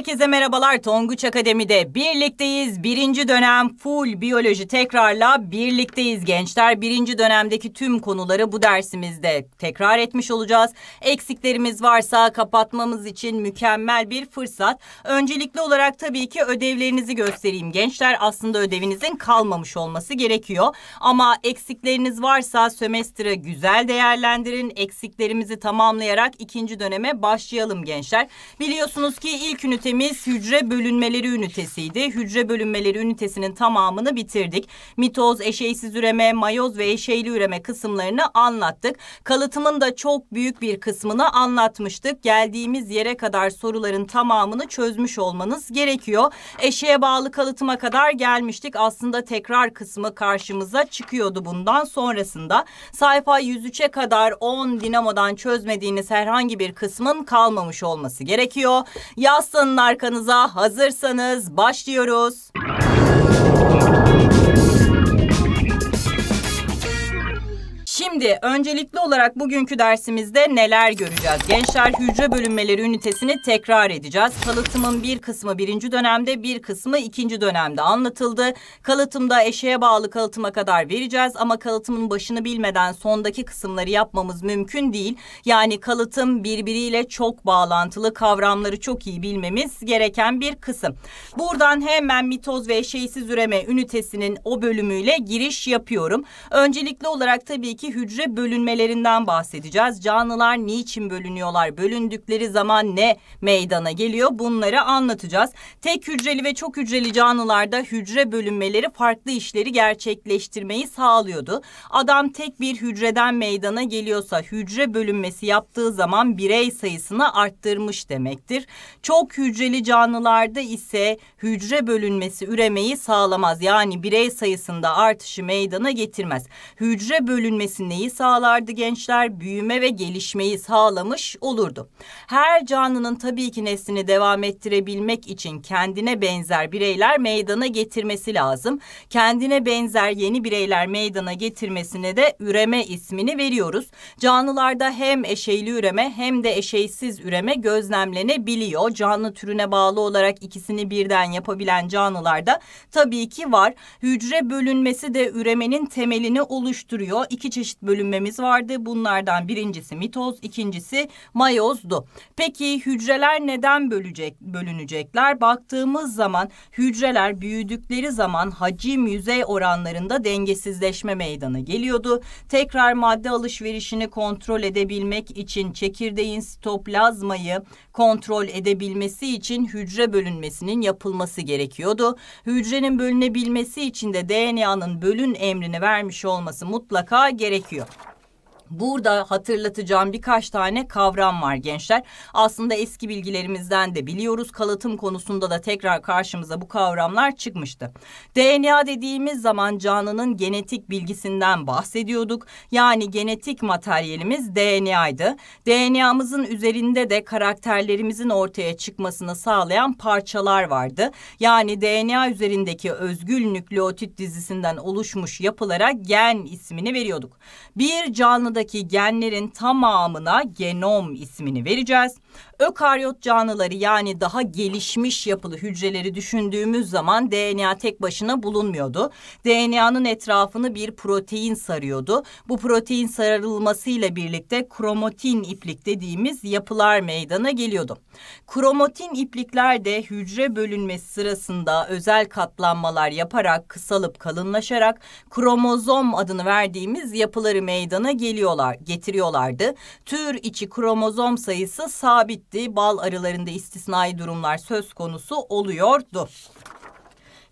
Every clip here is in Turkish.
Herkese merhabalar Tonguç Akademi'de birlikteyiz. Birinci dönem full biyoloji tekrarla birlikteyiz gençler. Birinci dönemdeki tüm konuları bu dersimizde tekrar etmiş olacağız. Eksiklerimiz varsa kapatmamız için mükemmel bir fırsat. Öncelikli olarak tabii ki ödevlerinizi göstereyim gençler. Aslında ödevinizin kalmamış olması gerekiyor. Ama eksikleriniz varsa sömestre güzel değerlendirin. Eksiklerimizi tamamlayarak ikinci döneme başlayalım gençler. Biliyorsunuz ki ilk ünitemiz hücre bölünmeleri ünitesiydi. Hücre bölünmeleri ünitesinin tamamını bitirdik. Mitoz, eşeysiz üreme, mayoz ve eşeyli üreme kısımlarını anlattık. Kalıtımın da çok büyük bir kısmını anlatmıştık. Geldiğimiz yere kadar soruların tamamını çözmüş olmanız gerekiyor. Eşeğe bağlı kalıtıma kadar gelmiştik. Aslında tekrar kısmı karşımıza çıkıyordu bundan sonrasında. Sayfa 103'e kadar 10 dinamodan çözmediğiniz herhangi bir kısmın kalmamış olması gerekiyor. Yaslanın arkanıza hazırsanız başlıyoruz. Şimdi öncelikli olarak bugünkü dersimizde neler göreceğiz? Gençler hücre bölünmeleri ünitesini tekrar edeceğiz. Kalıtımın bir kısmı birinci dönemde, bir kısmı ikinci dönemde anlatıldı. Kalıtımda eşeğe bağlı kalıtıma kadar vereceğiz ama kalıtımın başını bilmeden sondaki kısımları yapmamız mümkün değil. Yani kalıtım birbiriyle çok bağlantılı kavramları çok iyi bilmemiz gereken bir kısım. Buradan hemen mitoz ve eşeğsiz üreme ünitesinin o bölümüyle giriş yapıyorum. Öncelikli olarak tabii ki hücre bölünmelerinden bahsedeceğiz. Canlılar niçin bölünüyorlar? Bölündükleri zaman ne meydana geliyor? Bunları anlatacağız. Tek hücreli ve çok hücreli canlılarda hücre bölünmeleri farklı işleri gerçekleştirmeyi sağlıyordu. Adam tek bir hücreden meydana geliyorsa hücre bölünmesi yaptığı zaman birey sayısını arttırmış demektir. Çok hücreli canlılarda ise hücre bölünmesi üremeyi sağlamaz. Yani birey sayısında artışı meydana getirmez. Hücre bölünmesi neyi sağlardı gençler? Büyüme ve gelişmeyi sağlamış olurdu. Her canlının tabii ki neslini devam ettirebilmek için kendine benzer bireyler meydana getirmesi lazım. Kendine benzer yeni bireyler meydana getirmesine de üreme ismini veriyoruz. Canlılarda hem eşeyli üreme hem de eşeysiz üreme gözlemlenebiliyor. Canlı türüne bağlı olarak ikisini birden yapabilen canlılarda tabii ki var. Hücre bölünmesi de üremenin temelini oluşturuyor. İki çeşit bölünmemiz vardı. Bunlardan birincisi mitoz, ikincisi mayozdu. Peki hücreler neden bölecek, bölünecekler? Baktığımız zaman hücreler büyüdükleri zaman hacim yüzey oranlarında dengesizleşme meydana geliyordu. Tekrar madde alışverişini kontrol edebilmek için çekirdeğin sitoplazmayı kontrol edebilmesi için hücre bölünmesinin yapılması gerekiyordu. Hücrenin bölünebilmesi için de DNA'nın bölün emrini vermiş olması mutlaka gerekiyor. Burada hatırlatacağım birkaç tane kavram var gençler. Aslında eski bilgilerimizden de biliyoruz. Kalıtım konusunda da tekrar karşımıza bu kavramlar çıkmıştı. DNA dediğimiz zaman canlının genetik bilgisinden bahsediyorduk. Yani genetik materyalimiz DNA'ydı. DNA'mızın üzerinde de karakterlerimizin ortaya çıkmasını sağlayan parçalar vardı. Yani DNA üzerindeki özgül nükleotit dizisinden oluşmuş yapılara gen ismini veriyorduk. Bir canlıda canlıdaki genlerin tamamına genom ismini vereceğiz. Ökaryot canlıları yani daha gelişmiş yapılı hücreleri düşündüğümüz zaman DNA tek başına bulunmuyordu. DNA'nın etrafını bir protein sarıyordu. Bu protein sarılmasıyla birlikte kromatin iplik dediğimiz yapılar meydana geliyordu. Kromatin iplikler de hücre bölünmesi sırasında özel katlanmalar yaparak kısalıp kalınlaşarak kromozom adını verdiğimiz yapıları meydana geliyorlar, getiriyorlardı. Tür içi kromozom sayısı sabitti. Bal arılarında istisnai durumlar söz konusu oluyordu.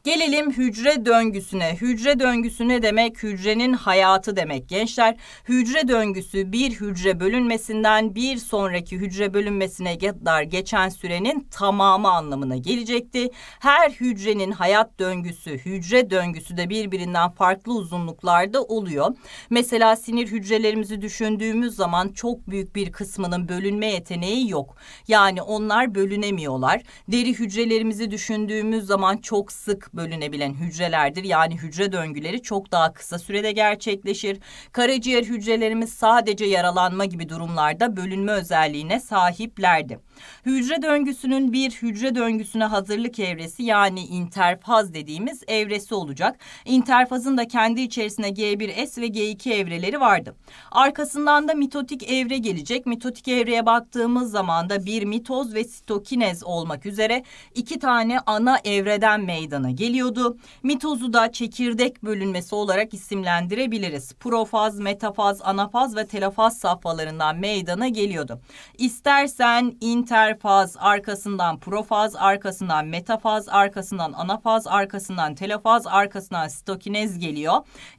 Gelelim hücre döngüsüne. Hücre döngüsü ne demek? Hücrenin hayatı demek. Gençler hücre döngüsü bir hücre bölünmesinden bir sonraki hücre bölünmesine kadar geçen sürenin tamamı anlamına gelecekti. Her hücrenin hayat döngüsü, hücre döngüsü de birbirinden farklı uzunluklarda oluyor. Mesela sinir hücrelerimizi düşündüğümüz zaman çok büyük bir kısmının bölünme yeteneği yok. Yani onlar bölünemiyorlar. Deri hücrelerimizi düşündüğümüz zaman çok sık bölünebilen hücrelerdir. Yani hücre döngüleri çok daha kısa sürede gerçekleşir. Karaciğer hücrelerimiz sadece yaralanma gibi durumlarda bölünme özelliğine sahiplerdi. Hücre döngüsünün bir hücre döngüsüne hazırlık evresi yani interfaz dediğimiz evresi olacak. İnterfazın da kendi içerisinde G1S ve G2 evreleri vardı. Arkasından da mitotik evre gelecek. Mitotik evreye baktığımız zaman da bir mitoz ve sitokinez olmak üzere iki tane ana evreden meydana geliyordu. Mitozu da çekirdek bölünmesi olarak isimlendirebiliriz. Profaz, metafaz, anafaz ve telafaz safhalarından meydana geliyordu. İstersen interfaz arkasından profaz, arkasından metafaz, arkasından anafaz, arkasından telafaz, arkasından sitokinez geliyor.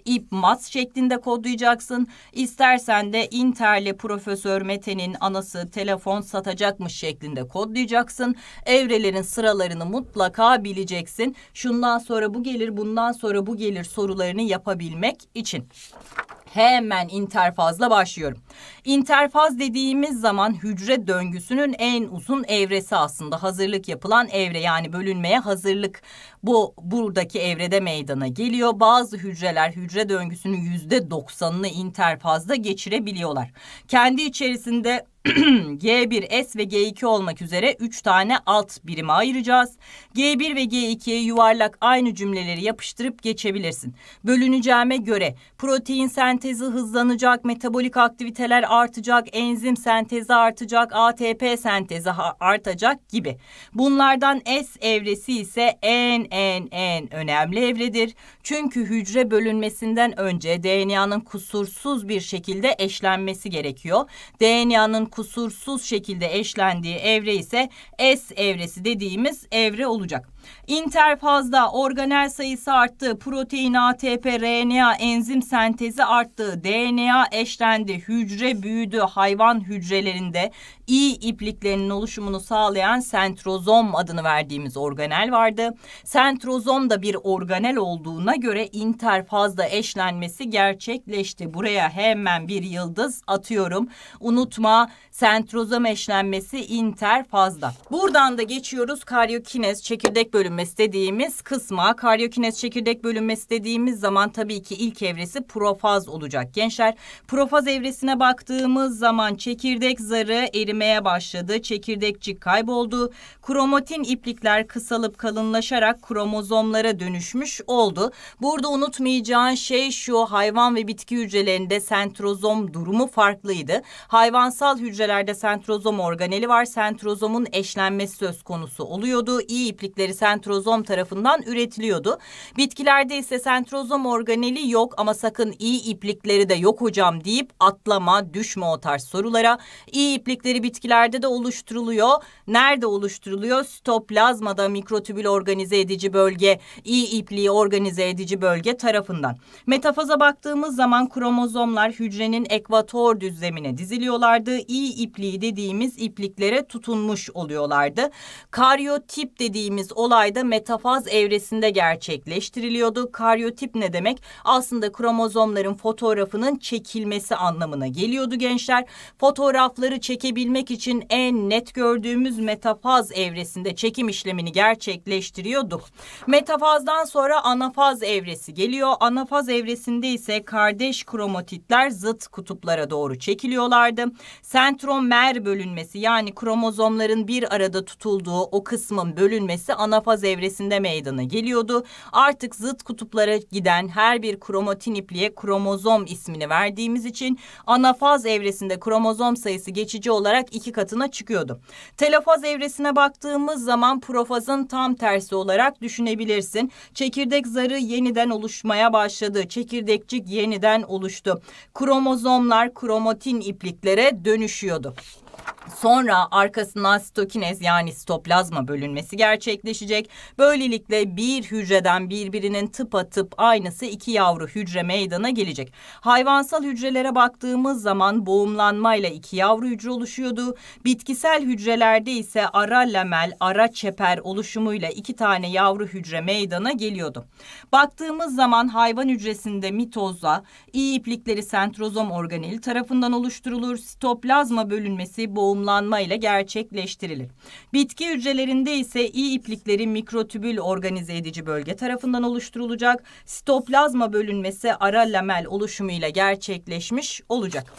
İp mat şeklinde kodlayacaksın. İstersen de interle Profesör Mete'nin anası telefon satacakmış şeklinde kodlayacaksın. Evrelerin sıralarını mutlaka bileceksin. Şundan sonra bu gelir, bundan sonra bu gelir sorularını yapabilmek için. Hemen interfazla başlıyorum. İnterfaz dediğimiz zaman hücre döngüsünün en uzun evresi aslında hazırlık yapılan evre yani bölünmeye hazırlık bu buradaki evrede meydana geliyor. Bazı hücreler hücre döngüsünün yüzde doksanını interfazda geçirebiliyorlar. Kendi içerisinde G1, S ve G2 olmak üzere 3 tane alt birime ayıracağız. G1 ve G2'ye yuvarlak aynı cümleleri yapıştırıp geçebilirsin. Bölüneceğime göre protein sentezi hızlanacak, metabolik aktiviteler artacak, enzim sentezi artacak, ATP sentezi artacak gibi. Bunlardan S evresi ise en en en önemli evredir. Çünkü hücre bölünmesinden önce DNA'nın kusursuz bir şekilde eşlenmesi gerekiyor. DNA'nın kusursuz şekilde eşlendiği evre ise S evresi dediğimiz evre olacak. İnterfazda organel sayısı arttı, protein, ATP, RNA, enzim sentezi arttı, DNA eşlendi, hücre büyüdü, hayvan hücrelerinde iyi ipliklerinin oluşumunu sağlayan sentrozom adını verdiğimiz organel vardı. Sentrozom da bir organel olduğuna göre interfazda eşlenmesi gerçekleşti. Buraya hemen bir yıldız atıyorum. Unutma sentrozom eşlenmesi interfazda. Buradan da geçiyoruz karyokinez çekirdek bölünmesi dediğimiz kısma. Karyokinez çekirdek bölünmesi dediğimiz zaman tabii ki ilk evresi profaz olacak. Gençler profaz evresine baktığımız zaman çekirdek zarı erimeye başladı. Çekirdekçik kayboldu. Kromatin iplikler kısalıp kalınlaşarak kromozomlara dönüşmüş oldu. Burada unutmayacağın şey şu hayvan ve bitki hücrelerinde sentrozom durumu farklıydı. Hayvansal hücrelerde sentrozom organeli var. Sentrozomun eşlenmesi söz konusu oluyordu. İyi iplikleri sentrozom tarafından üretiliyordu. Bitkilerde ise sentrozom organeli yok ama sakın iyi iplikleri de yok hocam deyip atlama, düşme o tarz sorulara. İyi iplikleri bitkilerde de oluşturuluyor. Nerede oluşturuluyor? Sitoplazmada mikrotübül organize edici bölge, iyi ipliği organize edici bölge tarafından. Metafaza baktığımız zaman kromozomlar hücrenin ekvator düzlemine diziliyorlardı. İyi ipliği dediğimiz ipliklere tutunmuş oluyorlardı. Karyotip dediğimiz olayda metafaz evresinde gerçekleştiriliyordu. Karyotip ne demek? Aslında kromozomların fotoğrafının çekilmesi anlamına geliyordu gençler. Fotoğrafları çekebilmek için en net gördüğümüz metafaz evresinde çekim işlemini gerçekleştiriyorduk. Metafazdan sonra anafaz evresi geliyor. Anafaz evresinde ise kardeş kromatitler zıt kutuplara doğru çekiliyorlardı. Sentromer bölünmesi yani kromozomların bir arada tutulduğu o kısmın bölünmesi anafaz evresinde meydana geliyordu. Artık zıt kutuplara giden her bir kromatin ipliğe kromozom ismini verdiğimiz için anafaz evresinde kromozom sayısı geçici olarak iki katına çıkıyordu. Telofaz evresine baktığımız zaman profazın tam tersi olarak düşünebilirsin. Çekirdek zarı yeniden oluşmaya başladı. Çekirdekçik yeniden oluştu. Kromozomlar kromatin ipliklere dönüşüyordu. Sonra arkasından sitokinez yani sitoplazma bölünmesi gerçekleşecek. Böylelikle bir hücreden birbirinin tıpatıp aynısı iki yavru hücre meydana gelecek. Hayvansal hücrelere baktığımız zaman boğumlanmayla iki yavru hücre oluşuyordu. Bitkisel hücrelerde ise ara lamel, ara çeper oluşumuyla iki tane yavru hücre meydana geliyordu. Baktığımız zaman hayvan hücresinde mitozla iyi iplikleri sentrozom organeli tarafından oluşturulur. Sitoplazma bölünmesi boğumlanma ile gerçekleştirilir. Bitki hücrelerinde ise iyi iplikleri mikrotübül organize edici bölge tarafından oluşturulacak. Sitoplazma bölünmesi ara lamel oluşumuyla gerçekleşmiş olacak.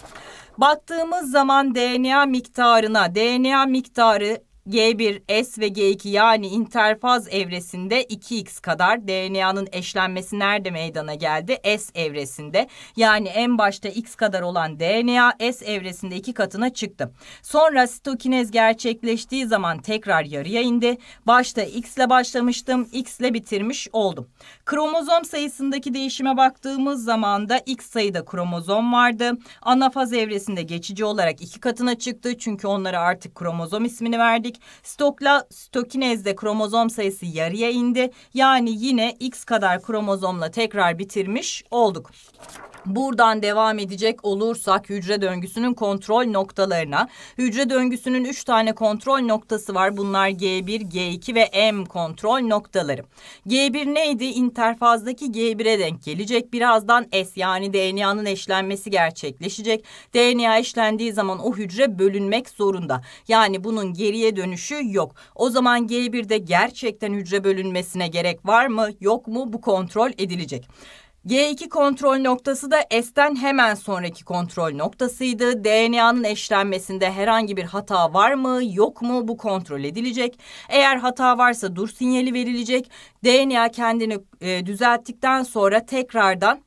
Baktığımız zaman DNA miktarına, DNA miktarı G1, S ve G2 yani interfaz evresinde 2x kadar DNA'nın eşlenmesi nerede meydana geldi? S evresinde. Yani en başta x kadar olan DNA S evresinde iki katına çıktı. Sonra sitokinez gerçekleştiği zaman tekrar yarıya indi. Başta x ile başlamıştım, x ile bitirmiş oldum. Kromozom sayısındaki değişime baktığımız zaman da x sayıda kromozom vardı. Anafaz evresinde geçici olarak iki katına çıktı çünkü onlara artık kromozom ismini verdik. Stokla stokinezde kromozom sayısı yarıya indi. Yani yine X kadar kromozomla tekrar bitirmiş olduk. Buradan devam edecek olursak hücre döngüsünün kontrol noktalarına. Hücre döngüsünün üç tane kontrol noktası var. Bunlar G1, G2 ve M kontrol noktaları. G1 neydi? İnterfazdaki G1'e denk gelecek. Birazdan S yani DNA'nın eşlenmesi gerçekleşecek. DNA eşlendiği zaman o hücre bölünmek zorunda. Yani bunun geriye dönüşü yok. O zaman G1'de gerçekten hücre bölünmesine gerek var mı yok mu bu kontrol edilecek. G2 kontrol noktası da S'ten hemen sonraki kontrol noktasıydı. DNA'nın eşlenmesinde herhangi bir hata var mı yok mu bu kontrol edilecek. Eğer hata varsa dur sinyali verilecek. DNA kendini e, düzelttikten sonra tekrardan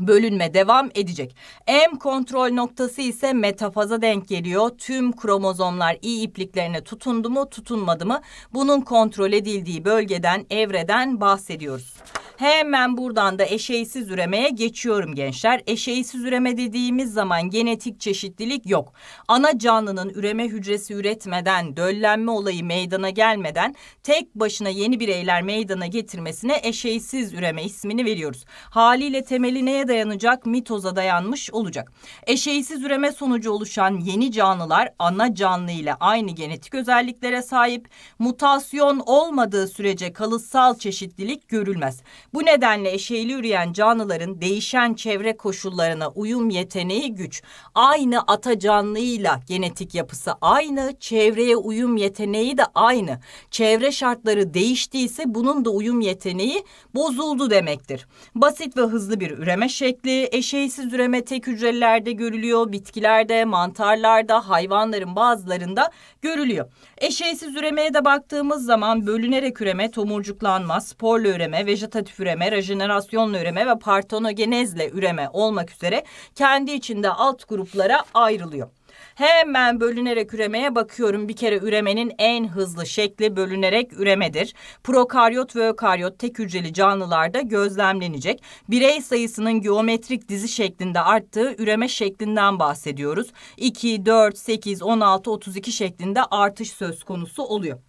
bölünme devam edecek. M kontrol noktası ise metafaza denk geliyor. Tüm kromozomlar iyi ipliklerine tutundu mu tutunmadı mı bunun kontrol edildiği bölgeden evreden bahsediyoruz. Hemen buradan da eşeğsiz üremeye geçiyorum gençler. Eşeğsiz üreme dediğimiz zaman genetik çeşitlilik yok. Ana canlının üreme hücresi üretmeden, döllenme olayı meydana gelmeden tek başına yeni bireyler meydana getirmesine eşeğsiz üreme ismini veriyoruz. Haliyle temeli neye dayanacak? Mitoza dayanmış olacak. Eşeğsiz üreme sonucu oluşan yeni canlılar ana canlı ile aynı genetik özelliklere sahip. Mutasyon olmadığı sürece kalıtsal çeşitlilik görülmez. Bu nedenle eşeğli üreyen canlıların değişen çevre koşullarına uyum yeteneği güç. Aynı ata canlıyla genetik yapısı aynı, çevreye uyum yeteneği de aynı. Çevre şartları değiştiyse bunun da uyum yeteneği bozuldu demektir. Basit ve hızlı bir üreme şekli, eşeğsiz üreme tek hücrelerde görülüyor, bitkilerde, mantarlarda, hayvanların bazılarında görülüyor. Eşeğsiz üremeye de baktığımız zaman bölünerek üreme, tomurcuklanma, sporlu üreme, vejetatif üreme, rejenerasyonla üreme ve partonogenezle üreme olmak üzere kendi içinde alt gruplara ayrılıyor. Hemen bölünerek üremeye bakıyorum. Bir kere üremenin en hızlı şekli bölünerek üremedir. Prokaryot ve ökaryot tek hücreli canlılarda gözlemlenecek. Birey sayısının geometrik dizi şeklinde arttığı üreme şeklinden bahsediyoruz. 2, 4, 8, 16, 32 şeklinde artış söz konusu oluyor.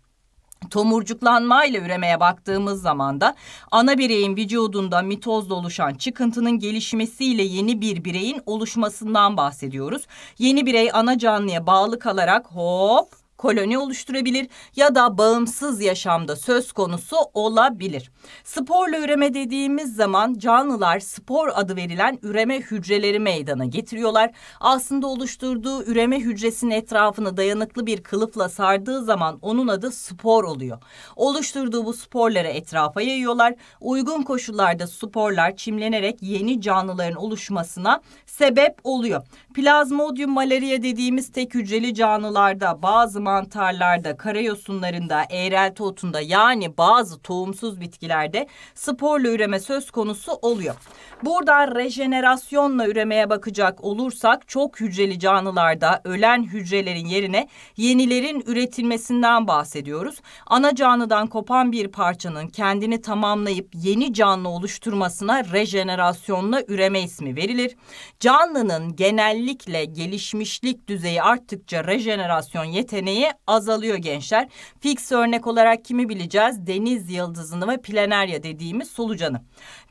Tomurcuklanma ile üremeye baktığımız zaman da ana bireyin vücudunda mitozda oluşan çıkıntının gelişmesiyle yeni bir bireyin oluşmasından bahsediyoruz. Yeni birey ana canlıya bağlı kalarak hop koloni oluşturabilir ya da bağımsız yaşamda söz konusu olabilir. Sporla üreme dediğimiz zaman canlılar spor adı verilen üreme hücreleri meydana getiriyorlar. Aslında oluşturduğu üreme hücresinin etrafını dayanıklı bir kılıfla sardığı zaman onun adı spor oluyor. Oluşturduğu bu sporları etrafa yayıyorlar. Uygun koşullarda sporlar çimlenerek yeni canlıların oluşmasına sebep oluyor. Plazmodium malaria dediğimiz tek hücreli canlılarda bazı mantarlarda, karayosunlarında, eğrelti otunda yani bazı tohumsuz bitkilerde sporlu üreme söz konusu oluyor. Buradan rejenerasyonla üremeye bakacak olursak çok hücreli canlılarda ölen hücrelerin yerine yenilerin üretilmesinden bahsediyoruz. Ana canlıdan kopan bir parçanın kendini tamamlayıp yeni canlı oluşturmasına rejenerasyonla üreme ismi verilir. Canlının genellikle gelişmişlik düzeyi arttıkça rejenerasyon yeteneği azalıyor gençler. Fix örnek olarak kimi bileceğiz? Deniz yıldızını ve planerya dediğimiz solucanı.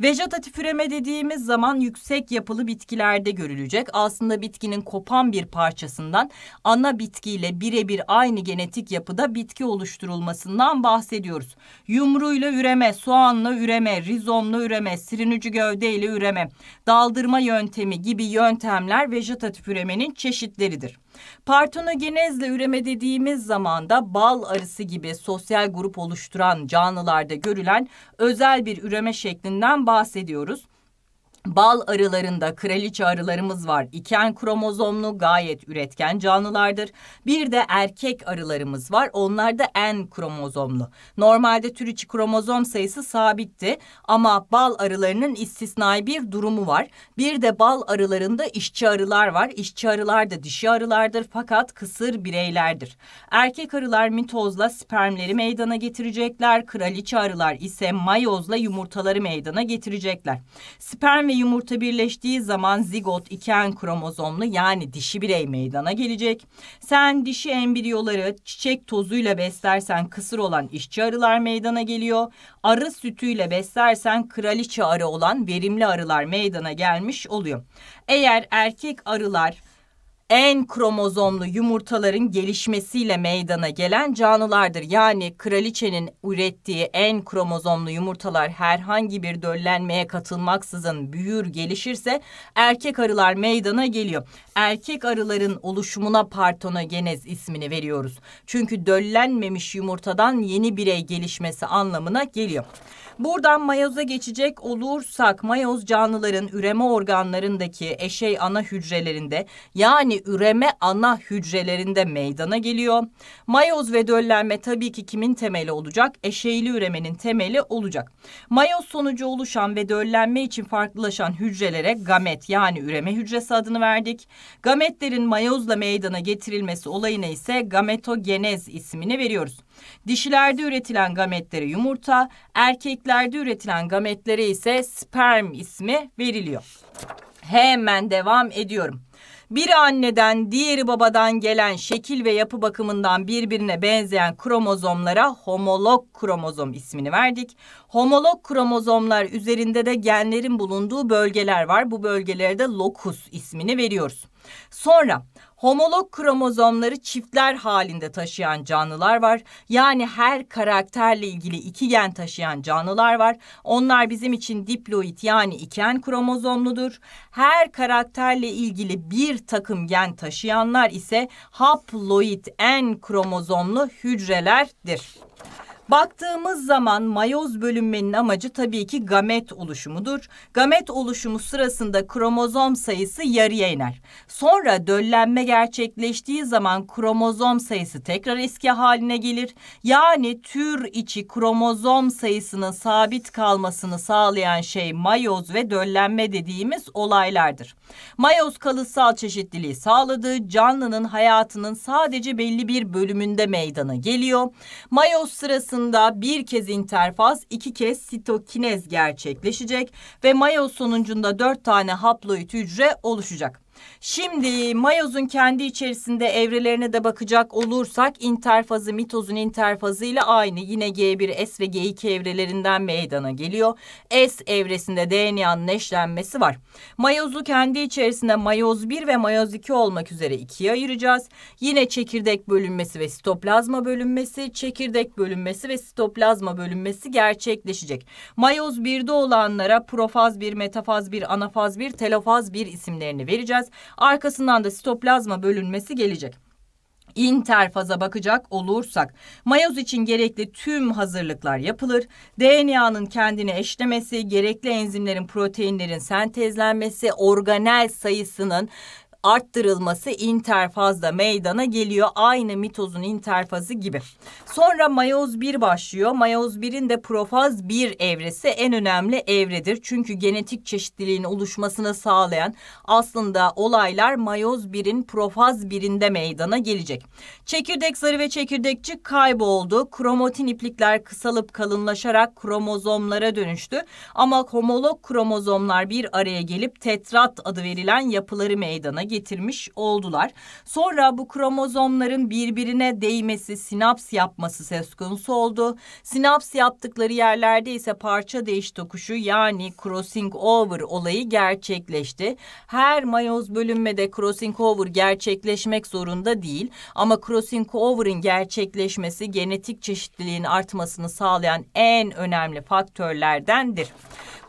Vejetatif üreme dediğimiz zaman yüksek yapılı bitkilerde görülecek. Aslında bitkinin kopan bir parçasından ana bitkiyle birebir aynı genetik yapıda bitki oluşturulmasından bahsediyoruz. Yumruyla üreme, soğanla üreme, rizomla üreme, sirinucu gövdeyle üreme, daldırma yöntemi gibi yöntemler vejetatif üremenin çeşitleridir. Partonogenezle üreme dediğimiz zaman da bal arısı gibi sosyal grup oluşturan canlılarda görülen özel bir üreme şeklinden bahsediyoruz. Bal arılarında kraliçe arılarımız var. İken kromozomlu gayet üretken canlılardır. Bir de erkek arılarımız var. Onlar da en kromozomlu. Normalde tür içi kromozom sayısı sabitti ama bal arılarının istisnai bir durumu var. Bir de bal arılarında işçi arılar var. İşçi arılar da dişi arılardır fakat kısır bireylerdir. Erkek arılar mitozla spermleri meydana getirecekler. Kraliçe arılar ise mayozla yumurtaları meydana getirecekler. Sperm ve yumurta birleştiği zaman zigot iken kromozomlu yani dişi birey meydana gelecek. Sen dişi embriyoları çiçek tozuyla beslersen kısır olan işçi arılar meydana geliyor. Arı sütüyle beslersen kraliçe arı olan verimli arılar meydana gelmiş oluyor. Eğer erkek arılar en kromozomlu yumurtaların gelişmesiyle meydana gelen canlılardır. Yani kraliçenin ürettiği en kromozomlu yumurtalar herhangi bir döllenmeye katılmaksızın büyür gelişirse erkek arılar meydana geliyor. Erkek arıların oluşumuna partonogenez ismini veriyoruz. Çünkü döllenmemiş yumurtadan yeni birey gelişmesi anlamına geliyor. Buradan mayoza geçecek olursak mayoz canlıların üreme organlarındaki eşey ana hücrelerinde yani üreme ana hücrelerinde meydana geliyor. Mayoz ve döllenme tabii ki kimin temeli olacak? Eşeyli üremenin temeli olacak. Mayoz sonucu oluşan ve döllenme için farklılaşan hücrelere gamet yani üreme hücresi adını verdik. Gametlerin mayozla meydana getirilmesi olayına ise gametogenez ismini veriyoruz. Dişilerde üretilen gametlere yumurta, erkeklerde üretilen gametlere ise sperm ismi veriliyor. Hemen devam ediyorum. Biri anneden, diğeri babadan gelen şekil ve yapı bakımından birbirine benzeyen kromozomlara homolog kromozom ismini verdik. Homolog kromozomlar üzerinde de genlerin bulunduğu bölgeler var. Bu bölgelere de lokus ismini veriyoruz. Sonra homolog kromozomları çiftler halinde taşıyan canlılar var. Yani her karakterle ilgili iki gen taşıyan canlılar var. Onlar bizim için diploid yani iken kromozomludur. Her karakterle ilgili bir takım gen taşıyanlar ise haploid en kromozomlu hücrelerdir. Baktığımız zaman mayoz bölünmenin amacı tabii ki gamet oluşumudur. Gamet oluşumu sırasında kromozom sayısı yarıya iner. Sonra döllenme gerçekleştiği zaman kromozom sayısı tekrar eski haline gelir. Yani tür içi kromozom sayısının sabit kalmasını sağlayan şey mayoz ve döllenme dediğimiz olaylardır. Mayoz kalıtsal çeşitliliği sağladığı canlının hayatının sadece belli bir bölümünde meydana geliyor. Mayoz sırasında sırasında bir kez interfaz, iki kez sitokinez gerçekleşecek ve mayoz sonucunda dört tane haploid hücre oluşacak. Şimdi mayozun kendi içerisinde evrelerine de bakacak olursak interfazı mitozun interfazı ile aynı. Yine G1, S ve G2 evrelerinden meydana geliyor. S evresinde DNA'nın eşlenmesi var. Mayozu kendi içerisinde mayoz 1 ve mayoz 2 olmak üzere ikiye ayıracağız. Yine çekirdek bölünmesi ve sitoplazma bölünmesi, çekirdek bölünmesi ve sitoplazma bölünmesi gerçekleşecek. Mayoz 1'de olanlara profaz 1, metafaz 1, anafaz 1, telofaz 1 isimlerini vereceğiz göreceğiz. Arkasından da sitoplazma bölünmesi gelecek interfaza bakacak olursak mayoz için gerekli tüm hazırlıklar yapılır. DNA'nın kendini eşlemesi, gerekli enzimlerin, proteinlerin sentezlenmesi, organel sayısının arttırılması interfazda meydana geliyor. Aynı mitozun interfazı gibi. Sonra mayoz 1 başlıyor. Mayoz 1'in de profaz 1 evresi en önemli evredir. Çünkü genetik çeşitliliğin oluşmasını sağlayan aslında olaylar mayoz 1'in profaz 1'inde meydana gelecek. Çekirdek zarı ve çekirdekçi kayboldu. Kromatin iplikler kısalıp kalınlaşarak kromozomlara dönüştü. Ama homolog kromozomlar bir araya gelip tetrat adı verilen yapıları meydana getirdi getirmiş oldular. Sonra bu kromozomların birbirine değmesi, sinaps yapması söz konusu oldu. Sinaps yaptıkları yerlerde ise parça değiş tokuşu yani crossing over olayı gerçekleşti. Her mayoz bölünmede crossing over gerçekleşmek zorunda değil ama crossing over'ın gerçekleşmesi genetik çeşitliliğin artmasını sağlayan en önemli faktörlerdendir.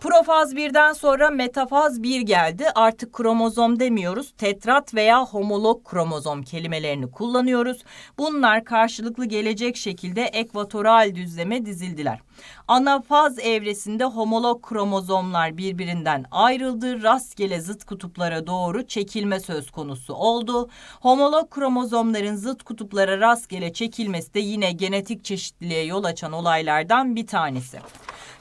Profaz 1'den sonra metafaz 1 geldi. Artık kromozom demiyoruz. Tetrat veya homolog kromozom kelimelerini kullanıyoruz. Bunlar karşılıklı gelecek şekilde ekvatoral düzleme dizildiler. Anafaz evresinde homolog kromozomlar birbirinden ayrıldı. Rastgele zıt kutuplara doğru çekilme söz konusu oldu. Homolog kromozomların zıt kutuplara rastgele çekilmesi de yine genetik çeşitliliğe yol açan olaylardan bir tanesi.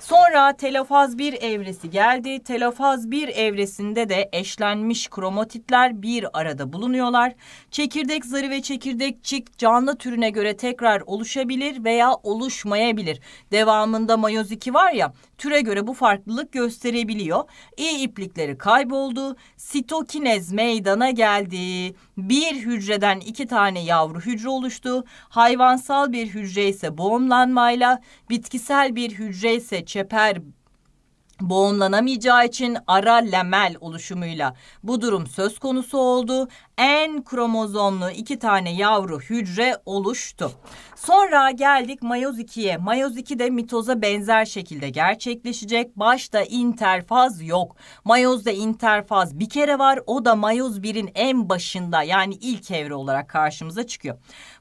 Sonra telofaz 1 evresi geldi. Telofaz 1 evresinde de eşlenmiş kromatitler bir arada bulunuyorlar. Çekirdek zarı ve çekirdekçik canlı türüne göre tekrar oluşabilir veya oluşmayabilir. Devamında mayoz 2 var ya türe göre bu farklılık gösterebiliyor. İ iplikleri kayboldu. Sitokinez meydana geldi. Bir hücreden iki tane yavru hücre oluştu. Hayvansal bir hücre ise boğumlanmayla, bitkisel bir hücre ise çeper boğumlanamayacağı için ara lemel oluşumuyla bu durum söz konusu oldu. En kromozomlu iki tane yavru hücre oluştu. Sonra geldik mayoz 2'ye. Mayoz 2 de mitoza benzer şekilde gerçekleşecek. Başta interfaz yok. Mayozda interfaz bir kere var. O da mayoz 1'in en başında yani ilk evre olarak karşımıza çıkıyor.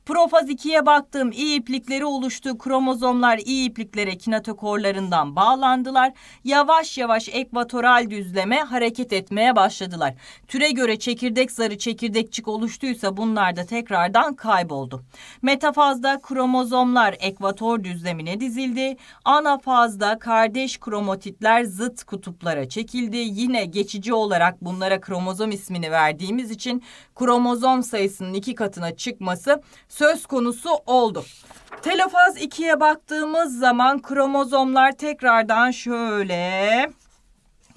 Profaz 2'ye baktığım iyi iplikleri oluştu. Kromozomlar iyi ipliklere kinetokorlarından bağlandılar. Yavaş yavaş ekvatoral düzleme hareket etmeye başladılar. Türe göre çekirdek zarı çekirdekçik oluştuysa bunlar da tekrardan kayboldu. Metafazda kromozomlar ekvator düzlemine dizildi. Anafazda kardeş kromatitler zıt kutuplara çekildi. Yine geçici olarak bunlara kromozom ismini verdiğimiz için kromozom sayısının iki katına çıkması söz konusu oldu. Telofaz 2'ye baktığımız zaman kromozomlar tekrardan şöyle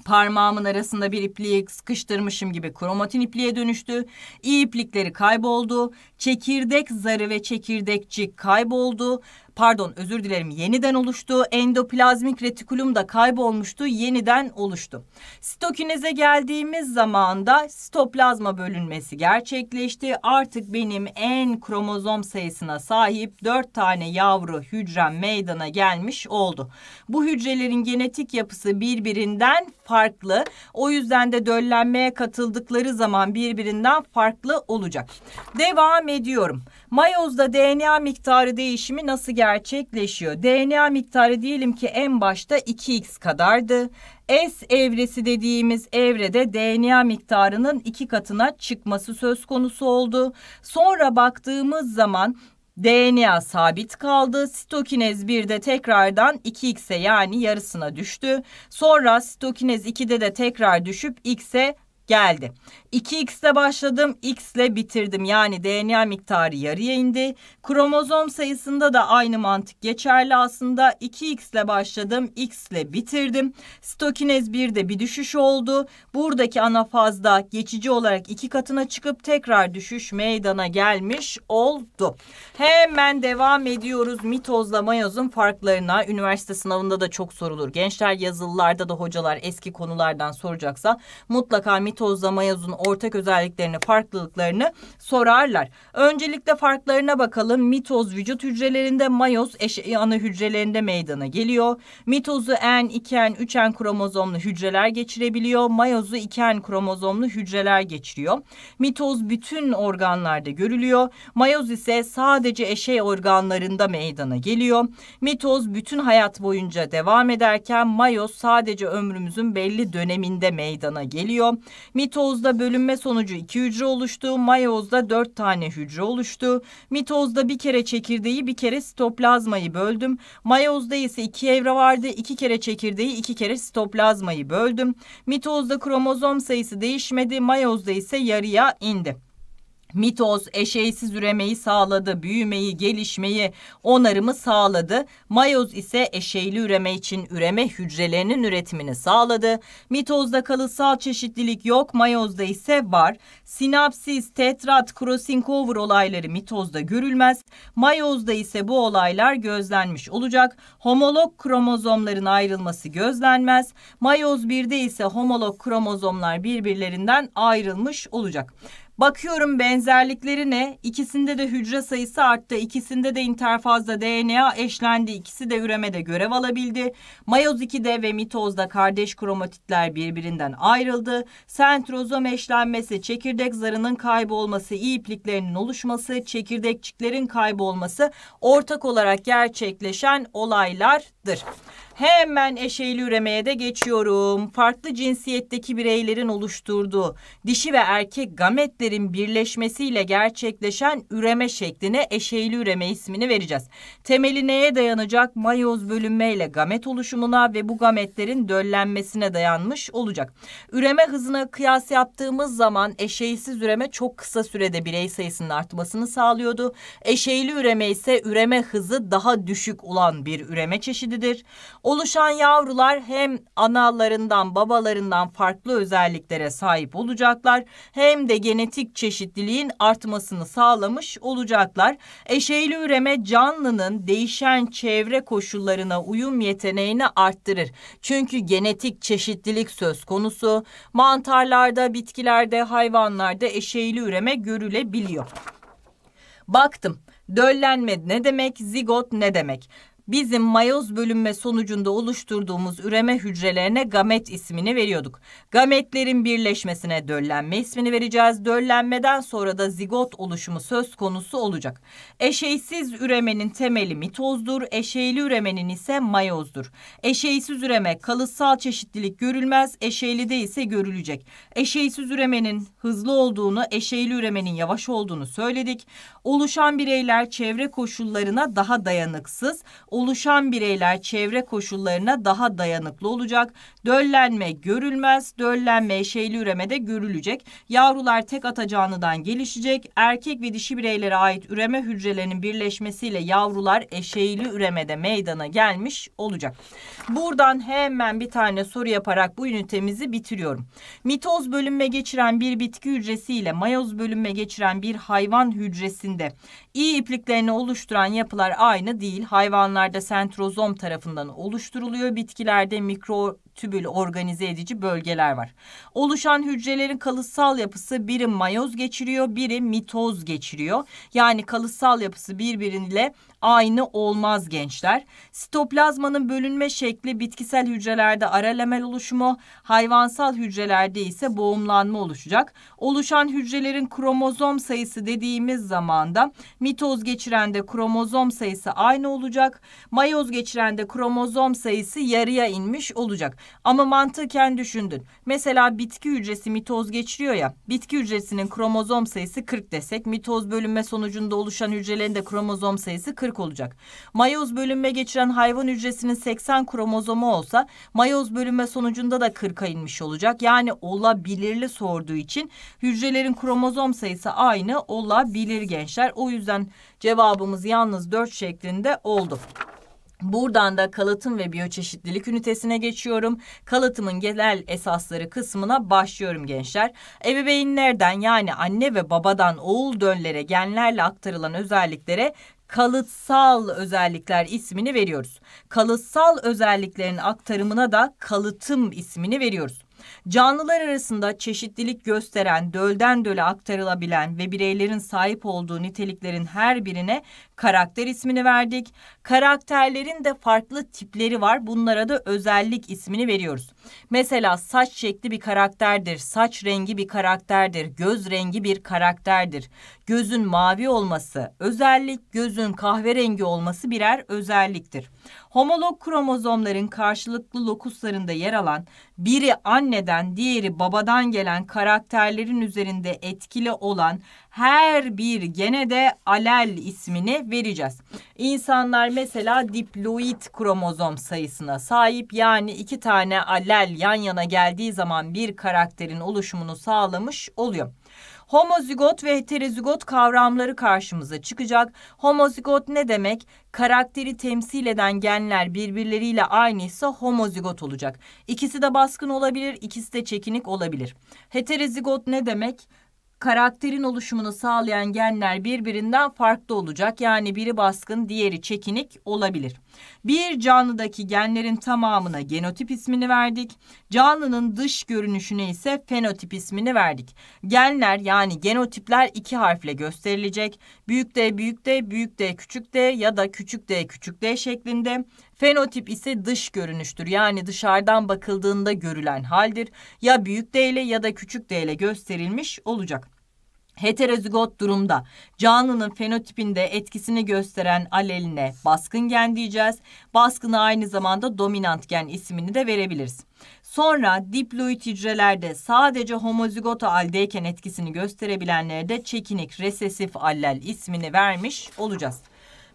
parmağımın arasında bir ipliği sıkıştırmışım gibi kromatin ipliğe dönüştü. İ iplikleri kayboldu. Çekirdek zarı ve çekirdekçik kayboldu pardon özür dilerim yeniden oluştu. Endoplazmik retikulum da kaybolmuştu. Yeniden oluştu. Sitokineze geldiğimiz zaman da sitoplazma bölünmesi gerçekleşti. Artık benim en kromozom sayısına sahip dört tane yavru hücrem meydana gelmiş oldu. Bu hücrelerin genetik yapısı birbirinden farklı. O yüzden de döllenmeye katıldıkları zaman birbirinden farklı olacak. Devam ediyorum. Mayozda DNA miktarı değişimi nasıl gerçekleşiyor? DNA miktarı diyelim ki en başta 2x kadardı. S evresi dediğimiz evrede DNA miktarının iki katına çıkması söz konusu oldu. Sonra baktığımız zaman DNA sabit kaldı. Sitokinez 1'de tekrardan 2x'e yani yarısına düştü. Sonra sitokinez 2'de de tekrar düşüp x'e geldi. 2x'le başladım, x ile bitirdim. Yani DNA miktarı yarıya indi. Kromozom sayısında da aynı mantık geçerli aslında. 2x ile başladım, x ile bitirdim. Stokinez 1'de bir düşüş oldu. Buradaki anafazda geçici olarak iki katına çıkıp tekrar düşüş meydana gelmiş oldu. Hemen devam ediyoruz mitozla mayozun farklarına. Üniversite sınavında da çok sorulur. Gençler yazılılarda da hocalar eski konulardan soracaksa mutlaka mitozla mayozun ortak özelliklerini, farklılıklarını sorarlar. Öncelikle farklarına bakalım. Mitoz vücut hücrelerinde, mayoz eş ana hücrelerinde meydana geliyor. Mitozu en, 2N, 3N kromozomlu hücreler geçirebiliyor. Mayozu 2N kromozomlu hücreler geçiriyor. Mitoz bütün organlarda görülüyor. Mayoz ise sadece eşey organlarında meydana geliyor. Mitoz bütün hayat boyunca devam ederken mayoz sadece ömrümüzün belli döneminde meydana geliyor. Mitozda bölünme sonucu iki hücre oluştu. Mayozda dört tane hücre oluştu. Mitozda bir kere çekirdeği bir kere sitoplazmayı böldüm. Mayozda ise iki evre vardı. İki kere çekirdeği iki kere sitoplazmayı böldüm. Mitozda kromozom sayısı değişmedi. Mayozda ise yarıya indi. Mitoz eşeysiz üremeyi sağladı, büyümeyi, gelişmeyi, onarımı sağladı. Mayoz ise eşeyli üreme için üreme hücrelerinin üretimini sağladı. Mitozda kalıtsal çeşitlilik yok, mayozda ise var. Sinapsis, tetrat, crossing over olayları mitozda görülmez. Mayozda ise bu olaylar gözlenmiş olacak. Homolog kromozomların ayrılması gözlenmez. Mayoz 1'de ise homolog kromozomlar birbirlerinden ayrılmış olacak. Bakıyorum benzerlikleri ne? İkisinde de hücre sayısı arttı. İkisinde de interfazda DNA eşlendi. İkisi de üremede görev alabildi. Mayoz 2'de ve mitozda kardeş kromatitler birbirinden ayrıldı. Sentrozom eşlenmesi, çekirdek zarının kaybolması, ipliklerinin oluşması, çekirdekçiklerin kaybolması ortak olarak gerçekleşen olaylardır. Hemen eşeyli üremeye de geçiyorum. Farklı cinsiyetteki bireylerin oluşturduğu dişi ve erkek gametlerin birleşmesiyle gerçekleşen üreme şekline eşeyli üreme ismini vereceğiz. Temeli neye dayanacak? Mayoz bölünmeyle gamet oluşumuna ve bu gametlerin döllenmesine dayanmış olacak. Üreme hızına kıyas yaptığımız zaman eşeysiz üreme çok kısa sürede birey sayısının artmasını sağlıyordu. Eşeyli üreme ise üreme hızı daha düşük olan bir üreme çeşididir. Oluşan yavrular hem analarından babalarından farklı özelliklere sahip olacaklar hem de genetik çeşitliliğin artmasını sağlamış olacaklar. Eşeyli üreme canlının değişen çevre koşullarına uyum yeteneğini arttırır. Çünkü genetik çeşitlilik söz konusu. Mantarlarda, bitkilerde, hayvanlarda eşeyli üreme görülebiliyor. Baktım. Döllenme ne demek, zigot ne demek? Bizim mayoz bölünme sonucunda oluşturduğumuz üreme hücrelerine gamet ismini veriyorduk. Gametlerin birleşmesine döllenme ismini vereceğiz. Döllenmeden sonra da zigot oluşumu söz konusu olacak. Eşeysiz üremenin temeli mitozdur. Eşeyli üremenin ise mayozdur. Eşeysiz üreme kalıtsal çeşitlilik görülmez. Eşeyli de ise görülecek. Eşeysiz üremenin hızlı olduğunu, eşeyli üremenin yavaş olduğunu söyledik. Oluşan bireyler çevre koşullarına daha dayanıksız oluşan bireyler çevre koşullarına daha dayanıklı olacak. Döllenme görülmez. Döllenme eşeyli üremede görülecek. Yavrular tek ata canlıdan gelişecek. Erkek ve dişi bireylere ait üreme hücrelerinin birleşmesiyle yavrular eşeyli üremede meydana gelmiş olacak. Buradan hemen bir tane soru yaparak bu ünitemizi bitiriyorum. Mitoz bölünme geçiren bir bitki hücresi ile mayoz bölünme geçiren bir hayvan hücresinde iyi ipliklerini oluşturan yapılar aynı değil. Hayvanlarda sentrozom tarafından oluşturuluyor. Bitkilerde mikrotübül organize edici bölgeler var. Oluşan hücrelerin kalıtsal yapısı biri mayoz geçiriyor, biri mitoz geçiriyor. Yani kalıtsal yapısı birbiriyle aynı olmaz gençler. Sitoplazmanın bölünme şekli bitkisel hücrelerde ara lemel oluşumu, hayvansal hücrelerde ise boğumlanma oluşacak. Oluşan hücrelerin kromozom sayısı dediğimiz zaman da mitoz geçirende kromozom sayısı aynı olacak. Mayoz geçirende kromozom sayısı yarıya inmiş olacak. Ama mantıken düşündün. Mesela bitki hücresi mitoz geçiriyor ya. Bitki hücresinin kromozom sayısı 40 desek mitoz bölünme sonucunda oluşan hücrelerin de kromozom sayısı 40 40 olacak. Mayoz bölünme geçiren hayvan hücresinin 80 kromozomu olsa mayoz bölünme sonucunda da 40'a inmiş olacak. Yani olabilirli sorduğu için hücrelerin kromozom sayısı aynı olabilir gençler. O yüzden cevabımız yalnız 4 şeklinde oldu. Buradan da kalıtım ve biyoçeşitlilik ünitesine geçiyorum. Kalıtımın genel esasları kısmına başlıyorum gençler. Ebeveynlerden yani anne ve babadan oğul dönlere genlerle aktarılan özelliklere kalıtsal özellikler ismini veriyoruz. Kalıtsal özelliklerin aktarımına da kalıtım ismini veriyoruz. Canlılar arasında çeşitlilik gösteren, dölden döle aktarılabilen ve bireylerin sahip olduğu niteliklerin her birine karakter ismini verdik. Karakterlerin de farklı tipleri var. Bunlara da özellik ismini veriyoruz. Mesela saç şekli bir karakterdir, saç rengi bir karakterdir, göz rengi bir karakterdir. Gözün mavi olması, özellik gözün kahverengi olması birer özelliktir. Homolog kromozomların karşılıklı lokuslarında yer alan biri anneden diğeri babadan gelen karakterlerin üzerinde etkili olan her bir gene de alel ismini vereceğiz. İnsanlar mesela diploid kromozom sayısına sahip yani iki tane alel yan yana geldiği zaman bir karakterin oluşumunu sağlamış oluyor. Homozigot ve heterozigot kavramları karşımıza çıkacak. Homozigot ne demek? Karakteri temsil eden genler birbirleriyle aynıysa homozigot olacak. İkisi de baskın olabilir, ikisi de çekinik olabilir. Heterozigot ne demek? Karakterin oluşumunu sağlayan genler birbirinden farklı olacak. Yani biri baskın, diğeri çekinik olabilir. Bir canlıdaki genlerin tamamına genotip ismini verdik. Canlının dış görünüşüne ise fenotip ismini verdik. Genler yani genotipler iki harfle gösterilecek. Büyük D, büyük D, büyük D, küçük D ya da küçük D, küçük D şeklinde. Fenotip ise dış görünüştür. Yani dışarıdan bakıldığında görülen haldir. Ya büyük D ile ya da küçük D ile gösterilmiş olacak. Heterozigot durumda canlının fenotipinde etkisini gösteren aleline baskın gen diyeceğiz. Baskını aynı zamanda dominant gen ismini de verebiliriz. Sonra diploid hücrelerde sadece homozigot haldeyken etkisini gösterebilenlerde çekinik resesif allel ismini vermiş olacağız.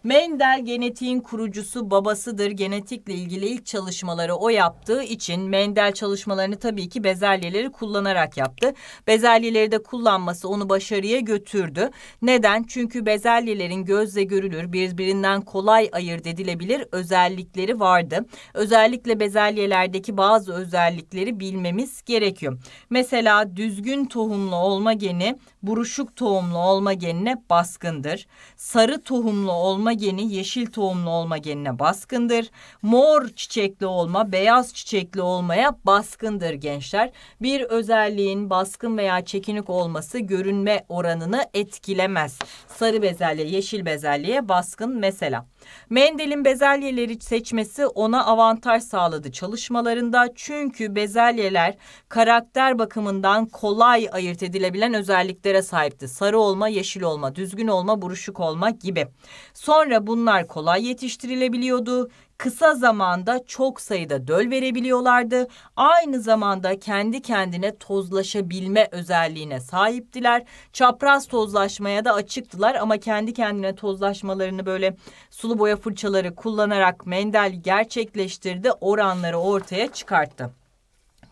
Mendel genetiğin kurucusu babasıdır. Genetikle ilgili ilk çalışmaları o yaptığı için Mendel çalışmalarını tabii ki bezelyeleri kullanarak yaptı. Bezelyeleri de kullanması onu başarıya götürdü. Neden? Çünkü bezelyelerin gözle görülür, birbirinden kolay ayırt edilebilir özellikleri vardı. Özellikle bezelyelerdeki bazı özellikleri bilmemiz gerekiyor. Mesela düzgün tohumlu olma geni buruşuk tohumlu olma genine baskındır. Sarı tohumlu olma geni yeşil tohumlu olma genine baskındır. Mor çiçekli olma beyaz çiçekli olmaya baskındır gençler. Bir özelliğin baskın veya çekinik olması görünme oranını etkilemez. Sarı bezelye yeşil bezelyeye baskın mesela. Mendel'in bezelyeleri seçmesi ona avantaj sağladı çalışmalarında. Çünkü bezelyeler karakter bakımından kolay ayırt edilebilen özelliklere sahipti. Sarı olma, yeşil olma, düzgün olma, buruşuk olma gibi. Sonra bunlar kolay yetiştirilebiliyordu kısa zamanda çok sayıda döl verebiliyorlardı. Aynı zamanda kendi kendine tozlaşabilme özelliğine sahiptiler. Çapraz tozlaşmaya da açıktılar ama kendi kendine tozlaşmalarını böyle sulu boya fırçaları kullanarak Mendel gerçekleştirdi. Oranları ortaya çıkarttı.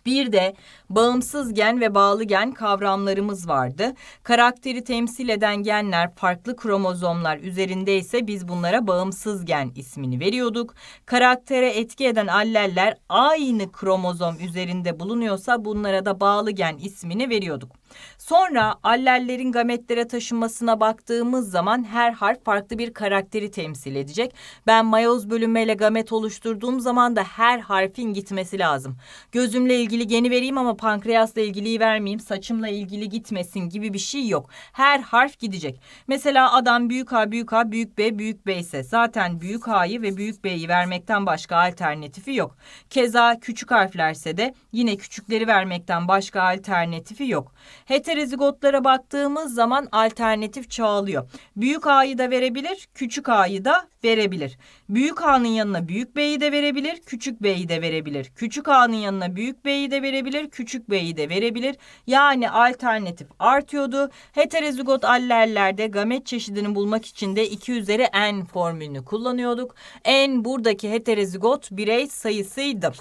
Bir de bağımsız gen ve bağlı gen kavramlarımız vardı. Karakteri temsil eden genler farklı kromozomlar üzerinde ise biz bunlara bağımsız gen ismini veriyorduk. Karaktere etki eden alleller aynı kromozom üzerinde bulunuyorsa bunlara da bağlı gen ismini veriyorduk. Sonra allellerin gametlere taşınmasına baktığımız zaman her harf farklı bir karakteri temsil edecek. Ben mayoz bölünmeyle gamet oluşturduğum zaman da her harfin gitmesi lazım. Gözümle ilgili geni vereyim ama pankreasla ilgiliyi vermeyeyim, saçımla ilgili gitmesin gibi bir şey yok. Her harf gidecek. Mesela adam büyük A, büyük A, büyük B, büyük B ise zaten büyük A'yı ve büyük B'yi vermekten başka alternatifi yok. Keza küçük harflerse de yine küçükleri vermekten başka alternatifi yok. Heterozigotlara baktığımız zaman alternatif çoğalıyor. Büyük A'yı da verebilir, küçük A'yı da verebilir. Büyük A'nın yanına büyük B'yi de verebilir, küçük B'yi de verebilir. Küçük A'nın yanına büyük B'yi de verebilir, küçük B'yi de verebilir. Yani alternatif artıyordu. Heterozigot allellerde gamet çeşidini bulmak için de 2 üzeri n formülünü kullanıyorduk. N buradaki heterozigot birey sayısıydı.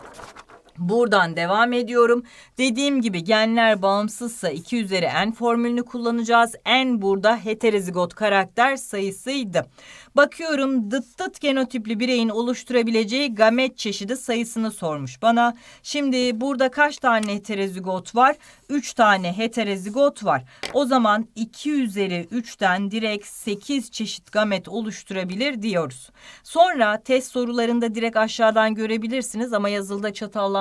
Buradan devam ediyorum. Dediğim gibi genler bağımsızsa 2 üzeri n formülünü kullanacağız. N burada heterozigot karakter sayısıydı. Bakıyorum dıt dıt genotipli bireyin oluşturabileceği gamet çeşidi sayısını sormuş bana. Şimdi burada kaç tane heterozigot var? 3 tane heterozigot var. O zaman 2 üzeri 3'ten direkt 8 çeşit gamet oluşturabilir diyoruz. Sonra test sorularında direkt aşağıdan görebilirsiniz ama yazılıda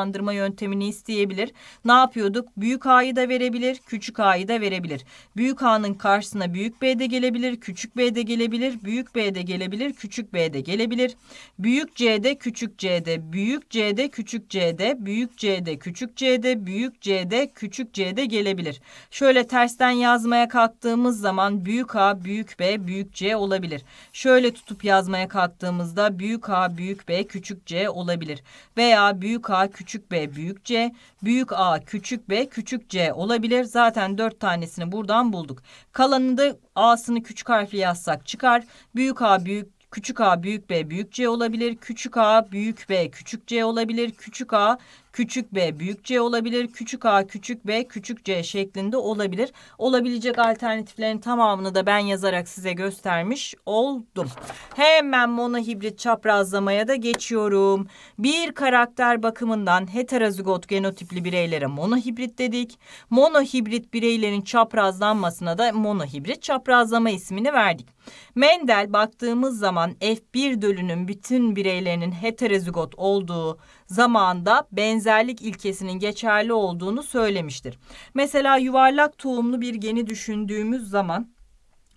çatallandırma yöntemini isteyebilir. Ne yapıyorduk? Büyük A'yı da verebilir, küçük A'yı da verebilir. Büyük A'nın karşısına büyük B de gelebilir, küçük B de gelebilir, büyük B de gelebilir, küçük b de gelebilir. Büyük C'de, küçük C'de, büyük C'de, küçük C'de, büyük C'de, küçük C'de, büyük C'de, küçük C'de gelebilir. Şöyle tersten yazmaya kalktığımız zaman büyük A, büyük B, büyük C olabilir. Şöyle tutup yazmaya kalktığımızda büyük A, büyük B, küçük C olabilir. Veya büyük A, küçük B, büyük C, büyük A, küçük B, küçük C olabilir. Zaten dört tanesini buradan bulduk. Kalanını da A'sını küçük harfli yazsak çıkar. Büyük A büyük Küçük a büyük b büyük c olabilir. Küçük a büyük b küçük c olabilir. Küçük a Küçük b büyük c olabilir. Küçük a küçük b küçük c şeklinde olabilir. Olabilecek alternatiflerin tamamını da ben yazarak size göstermiş oldum. Hemen monohibrit çaprazlamaya da geçiyorum. Bir karakter bakımından heterozigot genotipli bireylere monohibrit dedik. Monohibrit bireylerin çaprazlanmasına da monohibrit çaprazlama ismini verdik. Mendel baktığımız zaman F1 dölünün bütün bireylerinin heterozigot olduğu zamanda benzerlik ilkesinin geçerli olduğunu söylemiştir. Mesela yuvarlak tohumlu bir geni düşündüğümüz zaman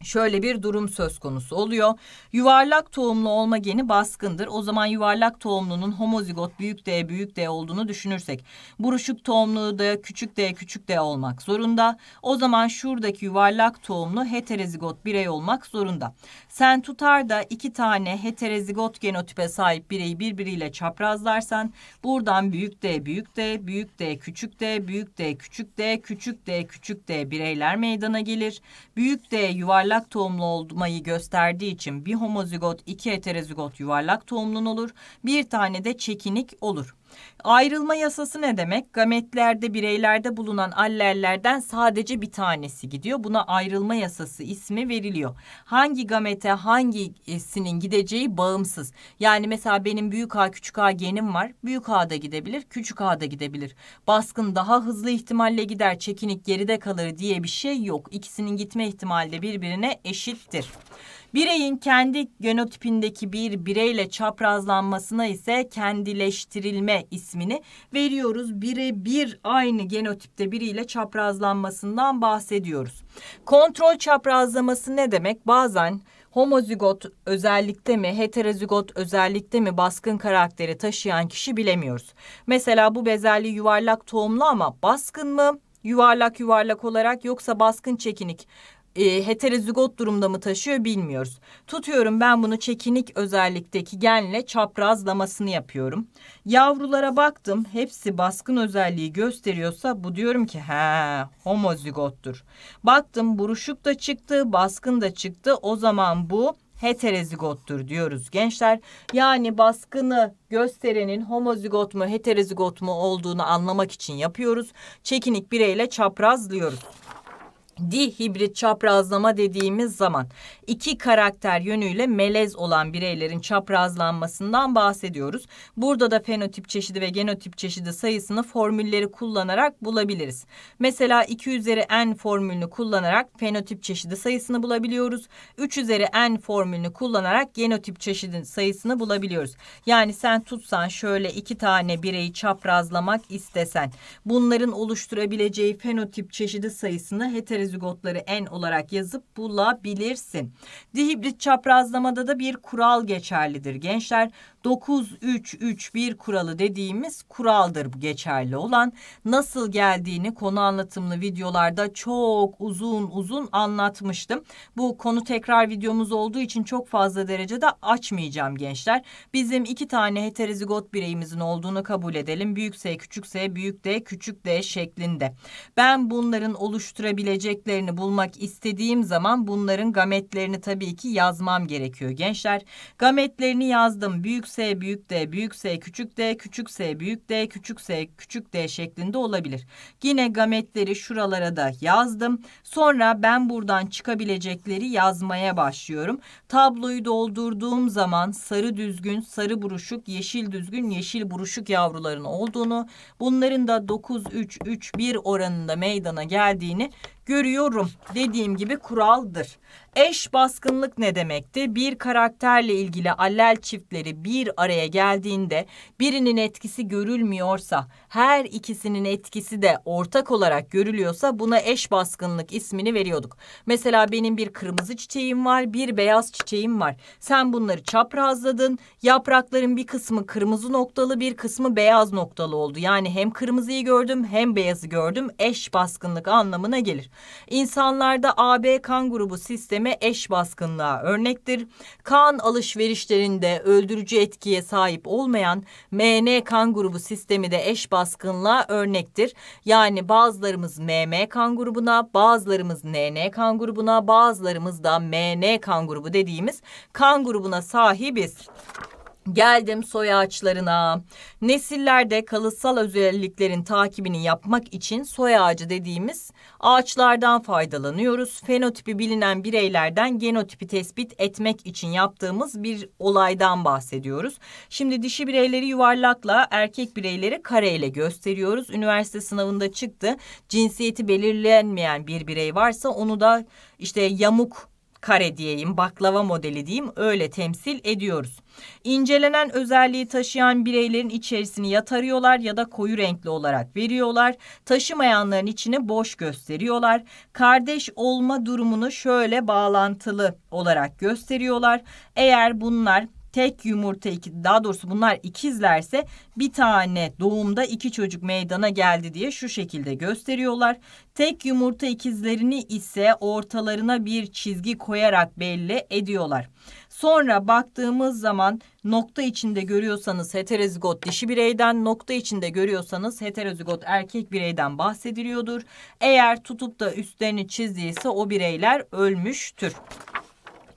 şöyle bir durum söz konusu oluyor. Yuvarlak tohumlu olma geni baskındır. O zaman yuvarlak tohumlunun homozigot büyük D büyük D olduğunu düşünürsek buruşuk tohumlu da küçük D küçük D olmak zorunda. O zaman şuradaki yuvarlak tohumlu heterozigot birey olmak zorunda. Sen tutar da iki tane heterozigot genotipe sahip bireyi birbiriyle çaprazlarsan buradan büyük D büyük D büyük D küçük D büyük D küçük D küçük D küçük D bireyler meydana gelir. Büyük D yuvarlak yuvarlak tohumlu olmayı gösterdiği için bir homozigot, iki heterozigot yuvarlak tohumlu olur. Bir tane de çekinik olur. Ayrılma yasası ne demek? Gametlerde bireylerde bulunan allellerden sadece bir tanesi gidiyor. Buna ayrılma yasası ismi veriliyor. Hangi gamete hangisinin gideceği bağımsız. Yani mesela benim büyük A küçük A genim var. Büyük A da gidebilir, küçük A da gidebilir. Baskın daha hızlı ihtimalle gider, çekinik geride kalır diye bir şey yok. İkisinin gitme ihtimali de birbirine eşittir. Bireyin kendi genotipindeki bir bireyle çaprazlanmasına ise kendileştirilme ismini veriyoruz. Bire bir aynı genotipte biriyle çaprazlanmasından bahsediyoruz. Kontrol çaprazlaması ne demek? Bazen homozigot özellikte mi, heterozigot özellikte mi baskın karakteri taşıyan kişi bilemiyoruz. Mesela bu bezelli yuvarlak tohumlu ama baskın mı? Yuvarlak yuvarlak olarak yoksa baskın çekinik e, heterozigot durumda mı taşıyor bilmiyoruz. Tutuyorum ben bunu çekinik özellikteki genle çaprazlamasını yapıyorum. Yavrulara baktım hepsi baskın özelliği gösteriyorsa bu diyorum ki he homozigottur. Baktım buruşuk da çıktı baskın da çıktı o zaman bu heterozigottur diyoruz gençler. Yani baskını gösterenin homozigot mu heterozigot mu olduğunu anlamak için yapıyoruz. Çekinik bireyle çaprazlıyoruz dihibrit çaprazlama dediğimiz zaman iki karakter yönüyle melez olan bireylerin çaprazlanmasından bahsediyoruz. Burada da fenotip çeşidi ve genotip çeşidi sayısını formülleri kullanarak bulabiliriz. Mesela 2 üzeri n formülünü kullanarak fenotip çeşidi sayısını bulabiliyoruz. 3 üzeri n formülünü kullanarak genotip çeşidi sayısını bulabiliyoruz. Yani sen tutsan şöyle iki tane bireyi çaprazlamak istesen bunların oluşturabileceği fenotip çeşidi sayısını heterozigot heterozigotları n olarak yazıp bulabilirsin. Dihibrit çaprazlamada da bir kural geçerlidir gençler. 9-3-3-1 kuralı dediğimiz kuraldır geçerli olan. Nasıl geldiğini konu anlatımlı videolarda çok uzun uzun anlatmıştım. Bu konu tekrar videomuz olduğu için çok fazla derecede açmayacağım gençler. Bizim iki tane heterozigot bireyimizin olduğunu kabul edelim. Büyük S, küçük S, büyük D, küçük D şeklinde. Ben bunların oluşturabileceklerini bulmak istediğim zaman bunların gametlerini tabii ki yazmam gerekiyor gençler. Gametlerini yazdım. Büyük S büyük D, büyük S küçük D, küçük S büyük D, küçük S küçük D şeklinde olabilir. Yine gametleri şuralara da yazdım. Sonra ben buradan çıkabilecekleri yazmaya başlıyorum. Tabloyu doldurduğum zaman sarı düzgün, sarı buruşuk, yeşil düzgün, yeşil buruşuk yavruların olduğunu, bunların da 9-3-3-1 oranında meydana geldiğini görüyorum. Dediğim gibi kuraldır. Eş baskınlık ne demekti? Bir karakterle ilgili allel çiftleri bir araya geldiğinde birinin etkisi görülmüyorsa, her ikisinin etkisi de ortak olarak görülüyorsa buna eş baskınlık ismini veriyorduk. Mesela benim bir kırmızı çiçeğim var, bir beyaz çiçeğim var. Sen bunları çaprazladın. Yaprakların bir kısmı kırmızı noktalı, bir kısmı beyaz noktalı oldu. Yani hem kırmızıyı gördüm hem beyazı gördüm. Eş baskınlık anlamına gelir. İnsanlarda AB kan grubu sistemi eş baskınlığa örnektir. Kan alışverişlerinde öldürücü etkiye sahip olmayan MN kan grubu sistemi de eş baskınlığa örnektir. Yani bazılarımız MM kan grubuna, bazılarımız NN kan grubuna, bazılarımız da MN kan grubu dediğimiz kan grubuna sahibiz. Geldim soy ağaçlarına. Nesillerde kalıtsal özelliklerin takibini yapmak için soy ağacı dediğimiz ağaçlardan faydalanıyoruz. Fenotipi bilinen bireylerden genotipi tespit etmek için yaptığımız bir olaydan bahsediyoruz. Şimdi dişi bireyleri yuvarlakla, erkek bireyleri kareyle gösteriyoruz. Üniversite sınavında çıktı. Cinsiyeti belirlenmeyen bir birey varsa onu da işte yamuk kare diyeyim, baklava modeli diyeyim öyle temsil ediyoruz. İncelenen özelliği taşıyan bireylerin içerisini ya tarıyorlar ya da koyu renkli olarak veriyorlar. Taşımayanların içini boş gösteriyorlar. Kardeş olma durumunu şöyle bağlantılı olarak gösteriyorlar. Eğer bunlar tek yumurta iki daha doğrusu bunlar ikizlerse bir tane doğumda iki çocuk meydana geldi diye şu şekilde gösteriyorlar. Tek yumurta ikizlerini ise ortalarına bir çizgi koyarak belli ediyorlar. Sonra baktığımız zaman nokta içinde görüyorsanız heterozigot dişi bireyden, nokta içinde görüyorsanız heterozigot erkek bireyden bahsediliyordur. Eğer tutup da üstlerini çizdiyse o bireyler ölmüştür.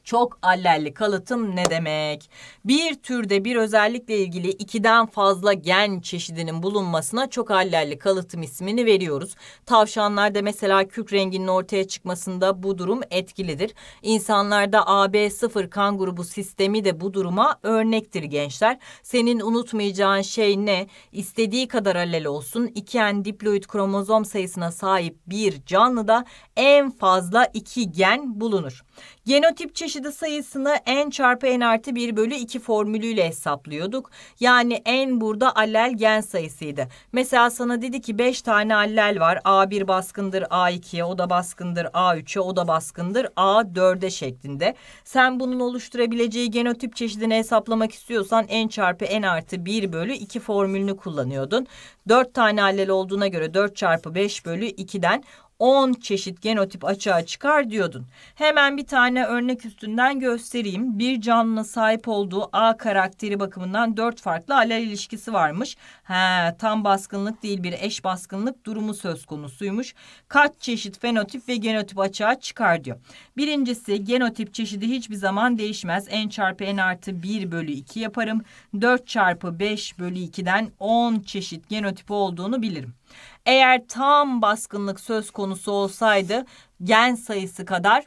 Çok allelli kalıtım ne demek? Bir türde bir özellikle ilgili ikiden fazla gen çeşidinin bulunmasına çok allelli kalıtım ismini veriyoruz. Tavşanlarda mesela kürk renginin ortaya çıkmasında bu durum etkilidir. İnsanlarda AB0 kan grubu sistemi de bu duruma örnektir gençler. Senin unutmayacağın şey ne? İstediği kadar allel olsun. İki en diploid kromozom sayısına sahip bir canlıda en fazla iki gen bulunur. Genotip çeşidi sayısını n çarpı n artı 1 bölü 2 formülüyle hesaplıyorduk. Yani n burada allel gen sayısıydı. Mesela sana dedi ki 5 tane allel var. A1 baskındır A2'ye, o da baskındır A3'e, o da baskındır A4'e şeklinde. Sen bunun oluşturabileceği genotip çeşidini hesaplamak istiyorsan n çarpı n artı 1 bölü 2 formülünü kullanıyordun. 4 tane allel olduğuna göre 4 çarpı 5 bölü 2'den 10 çeşit genotip açığa çıkar diyordun. Hemen bir tane örnek üstünden göstereyim. Bir canlının sahip olduğu A karakteri bakımından 4 farklı alel ilişkisi varmış. He, tam baskınlık değil bir eş baskınlık durumu söz konusuymuş. Kaç çeşit fenotip ve genotip açığa çıkar diyor. Birincisi genotip çeşidi hiçbir zaman değişmez. N çarpı N artı 1 bölü 2 yaparım. 4 çarpı 5 bölü 2'den 10 çeşit genotip olduğunu bilirim. Eğer tam baskınlık söz konusu olsaydı gen sayısı kadar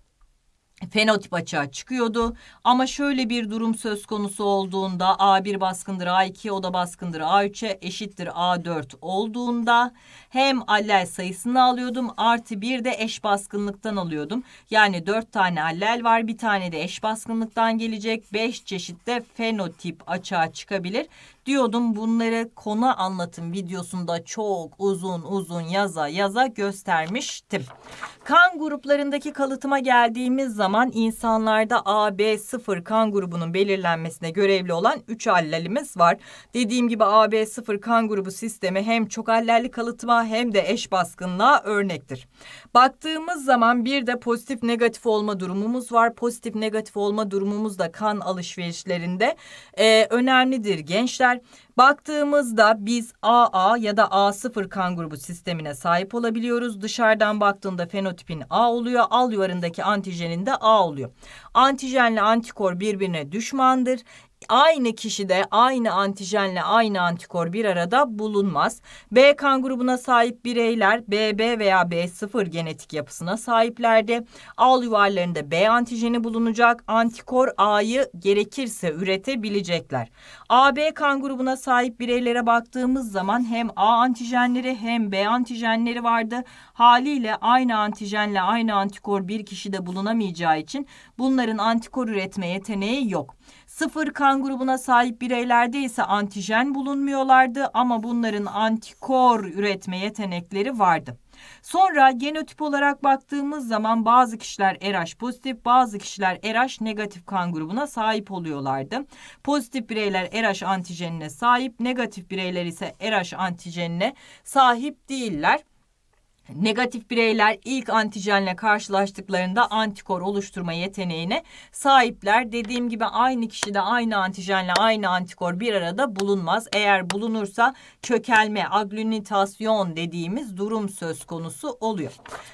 fenotip açığa çıkıyordu. Ama şöyle bir durum söz konusu olduğunda A1 baskındır A2 o da baskındır A3'e eşittir A4 olduğunda hem allel sayısını alıyordum artı bir de eş baskınlıktan alıyordum. Yani dört tane allel var bir tane de eş baskınlıktan gelecek. Beş çeşitte fenotip açığa çıkabilir diyordum bunları konu anlatım videosunda çok uzun uzun yaza yaza göstermiştim. Kan gruplarındaki kalıtıma geldiğimiz zaman insanlarda A, B, 0 kan grubunun belirlenmesine görevli olan 3 allelimiz var. Dediğim gibi A, B, 0 kan grubu sistemi hem çok allelli kalıtıma hem de eş baskınlığa örnektir. Baktığımız zaman bir de pozitif negatif olma durumumuz var. Pozitif negatif olma durumumuz da kan alışverişlerinde e, önemlidir gençler. Baktığımızda biz AA ya da A0 kan grubu sistemine sahip olabiliyoruz. Dışarıdan baktığında fenotipin A oluyor. Al yuvarındaki antijenin de A oluyor. Antijenle antikor birbirine düşmandır aynı kişide aynı antijenle aynı antikor bir arada bulunmaz. B kan grubuna sahip bireyler BB veya B0 genetik yapısına sahiplerdi. Al yuvarlarında B antijeni bulunacak. Antikor A'yı gerekirse üretebilecekler. AB kan grubuna sahip bireylere baktığımız zaman hem A antijenleri hem B antijenleri vardı. Haliyle aynı antijenle aynı antikor bir kişide bulunamayacağı için bunların antikor üretme yeteneği yok. Sıfır kan grubuna sahip bireylerde ise antijen bulunmuyorlardı ama bunların antikor üretme yetenekleri vardı. Sonra genotip olarak baktığımız zaman bazı kişiler RH pozitif, bazı kişiler RH negatif kan grubuna sahip oluyorlardı. Pozitif bireyler RH antijenine sahip, negatif bireyler ise RH antijenine sahip değiller. Negatif bireyler ilk antijenle karşılaştıklarında antikor oluşturma yeteneğine sahipler. Dediğim gibi aynı kişide aynı antijenle aynı antikor bir arada bulunmaz. Eğer bulunursa çökelme, aglünitasyon dediğimiz durum söz konusu oluyor.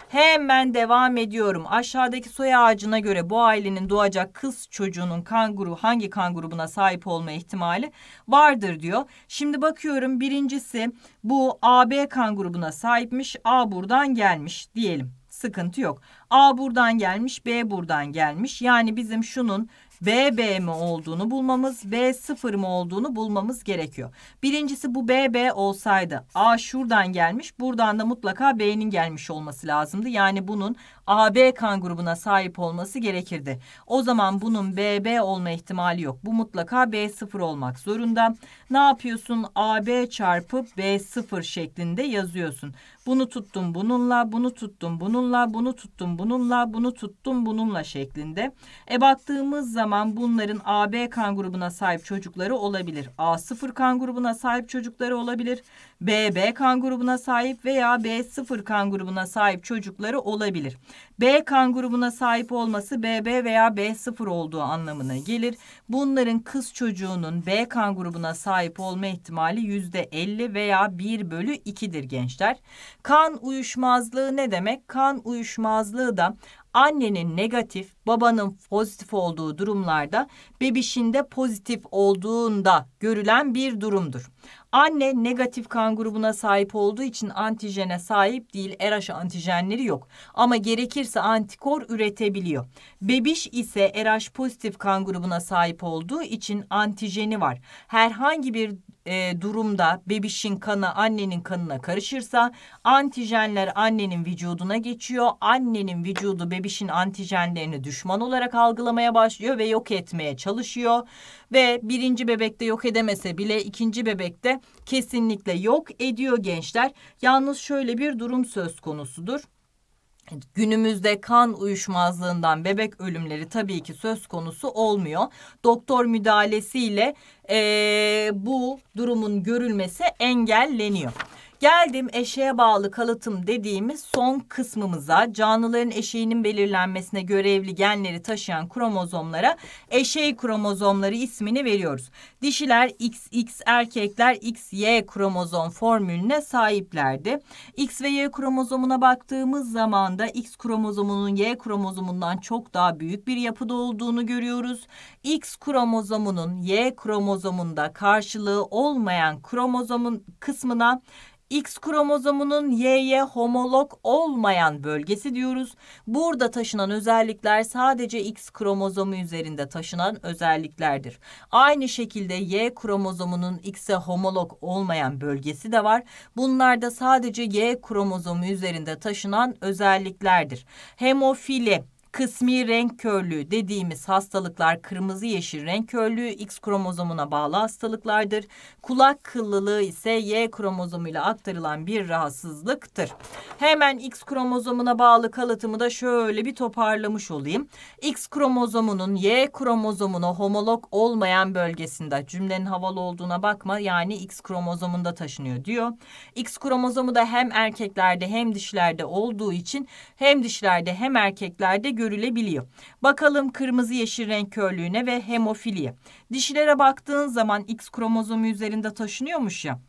Hemen devam ediyorum. Aşağıdaki soy ağacına göre bu ailenin doğacak kız çocuğunun kan grubu hangi kan grubuna sahip olma ihtimali vardır diyor. Şimdi bakıyorum birincisi bu AB kan grubuna sahipmiş. A buradan gelmiş diyelim. Sıkıntı yok. A buradan gelmiş, B buradan gelmiş. Yani bizim şunun BB mi olduğunu bulmamız, B sıfır mı olduğunu bulmamız gerekiyor. Birincisi bu BB olsaydı A şuradan gelmiş, buradan da mutlaka B'nin gelmiş olması lazımdı. Yani bunun AB kan grubuna sahip olması gerekirdi. O zaman bunun BB olma ihtimali yok. Bu mutlaka B sıfır olmak zorunda. Ne yapıyorsun? AB çarpı B sıfır şeklinde yazıyorsun. Bunu tuttum bununla, bunu tuttum bununla, bunu tuttum bununla, bunu tuttum bununla şeklinde. E baktığımız zaman bunların AB kan grubuna sahip çocukları olabilir. A0 kan grubuna sahip çocukları olabilir. BB kan grubuna sahip veya B0 kan grubuna sahip çocukları olabilir. B kan grubuna sahip olması BB veya B0 olduğu anlamına gelir. Bunların kız çocuğunun B kan grubuna sahip olma ihtimali %50 veya 1 bölü 2'dir gençler. Kan uyuşmazlığı ne demek? Kan uyuşmazlığı da annenin negatif, babanın pozitif olduğu durumlarda bebişinde pozitif olduğunda görülen bir durumdur. Anne negatif kan grubuna sahip olduğu için antijene sahip değil. RH antijenleri yok. Ama gerekirse antikor üretebiliyor. Bebiş ise RH pozitif kan grubuna sahip olduğu için antijeni var. Herhangi bir e, durumda bebişin kanı annenin kanına karışırsa antijenler annenin vücuduna geçiyor. Annenin vücudu bebişin antijenlerini düşman olarak algılamaya başlıyor ve yok etmeye çalışıyor. Ve birinci bebekte yok edemese bile ikinci bebekte kesinlikle yok ediyor gençler. Yalnız şöyle bir durum söz konusudur. Günümüzde kan uyuşmazlığından bebek ölümleri tabii ki söz konusu olmuyor. Doktor müdahalesiyle e, bu durumun görülmesi engelleniyor. Geldim eşeğe bağlı kalıtım dediğimiz son kısmımıza canlıların eşeğinin belirlenmesine görevli genleri taşıyan kromozomlara eşeği kromozomları ismini veriyoruz. Dişiler XX erkekler XY kromozom formülüne sahiplerdi. X ve Y kromozomuna baktığımız zaman da X kromozomunun Y kromozomundan çok daha büyük bir yapıda olduğunu görüyoruz. X kromozomunun Y kromozomunda karşılığı olmayan kromozomun kısmına X kromozomunun Y'ye homolog olmayan bölgesi diyoruz. Burada taşınan özellikler sadece X kromozomu üzerinde taşınan özelliklerdir. Aynı şekilde Y kromozomunun X'e homolog olmayan bölgesi de var. Bunlar da sadece Y kromozomu üzerinde taşınan özelliklerdir. Hemofili Kısmi renk körlüğü dediğimiz hastalıklar kırmızı yeşil renk körlüğü X kromozomuna bağlı hastalıklardır. Kulak kıllılığı ise Y kromozomuyla aktarılan bir rahatsızlıktır. Hemen X kromozomuna bağlı kalıtımı da şöyle bir toparlamış olayım. X kromozomunun Y kromozomuna homolog olmayan bölgesinde cümlenin havalı olduğuna bakma yani X kromozomunda taşınıyor diyor. X kromozomu da hem erkeklerde hem dişlerde olduğu için hem dişlerde hem erkeklerde görülüyor görülebiliyor. Bakalım kırmızı yeşil renk körlüğüne ve hemofiliye. Dişilere baktığın zaman X kromozomu üzerinde taşınıyormuş ya.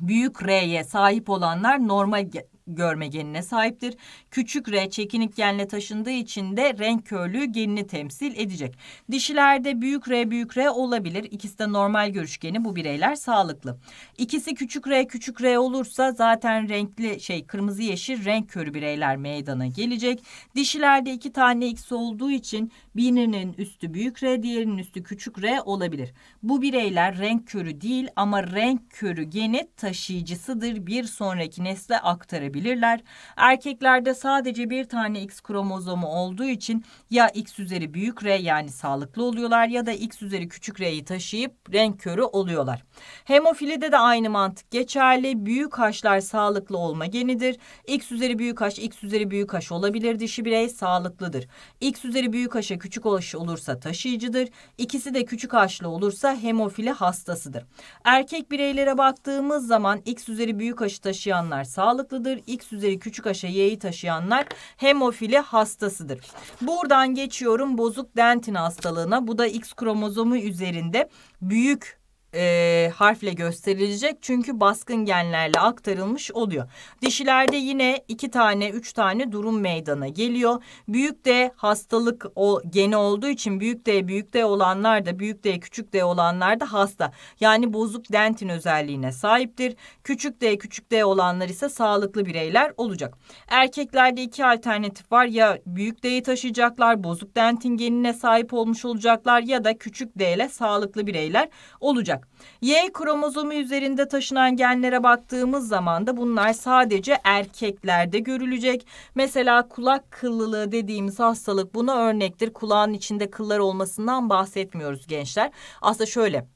Büyük R'ye sahip olanlar normal görme genine sahiptir. Küçük R çekinik genle taşındığı için de renk körlüğü genini temsil edecek. Dişilerde büyük R büyük R olabilir. İkisi de normal görüş geni bu bireyler sağlıklı. İkisi küçük R küçük R olursa zaten renkli şey kırmızı yeşil renk körü bireyler meydana gelecek. Dişilerde iki tane X olduğu için birinin üstü büyük R diğerinin üstü küçük R olabilir. Bu bireyler renk körü değil ama renk körü geni taşıyıcısıdır. Bir sonraki nesle aktarabilir verebilirler. Erkeklerde sadece bir tane X kromozomu olduğu için ya X üzeri büyük R yani sağlıklı oluyorlar ya da X üzeri küçük R'yi taşıyıp renk körü oluyorlar. Hemofilide de aynı mantık geçerli. Büyük H'lar sağlıklı olma genidir. X üzeri büyük H, X üzeri büyük H olabilir. Dişi birey sağlıklıdır. X üzeri büyük H'a küçük H olursa taşıyıcıdır. İkisi de küçük H'lı olursa hemofili hastasıdır. Erkek bireylere baktığımız zaman X üzeri büyük H'ı taşıyanlar sağlıklıdır. X üzeri küçük H'a Y'yi taşıyanlar hemofili hastasıdır. Buradan geçiyorum bozuk dentin hastalığına. Bu da X kromozomu üzerinde büyük e, harfle gösterilecek çünkü baskın genlerle aktarılmış oluyor. Dişilerde yine iki tane, üç tane durum meydana geliyor. Büyük D hastalık o geni olduğu için büyük D, büyük D olanlar da büyük D, küçük D olanlar da hasta. Yani bozuk dentin özelliğine sahiptir. Küçük D, küçük D olanlar ise sağlıklı bireyler olacak. Erkeklerde iki alternatif var. Ya büyük D'yi taşıyacaklar, bozuk dentin genine sahip olmuş olacaklar ya da küçük D ile sağlıklı bireyler olacak. Y kromozomu üzerinde taşınan genlere baktığımız zaman da bunlar sadece erkeklerde görülecek. Mesela kulak kıllılığı dediğimiz hastalık buna örnektir. Kulağın içinde kıllar olmasından bahsetmiyoruz gençler. Aslında şöyle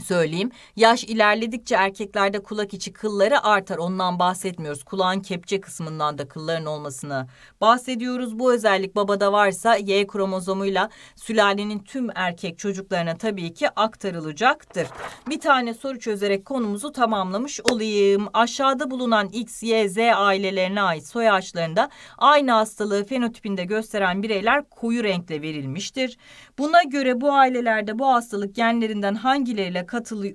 söyleyeyim. Yaş ilerledikçe erkeklerde kulak içi kılları artar. Ondan bahsetmiyoruz. Kulağın kepçe kısmından da kılların olmasını bahsediyoruz. Bu özellik babada varsa Y kromozomuyla sülalenin tüm erkek çocuklarına tabii ki aktarılacaktır. Bir tane soru çözerek konumuzu tamamlamış olayım. Aşağıda bulunan X, Y, Z ailelerine ait soy ağaçlarında aynı hastalığı fenotipinde gösteren bireyler koyu renkle verilmiştir. Buna göre bu ailelerde bu hastalık genlerinden hangileriyle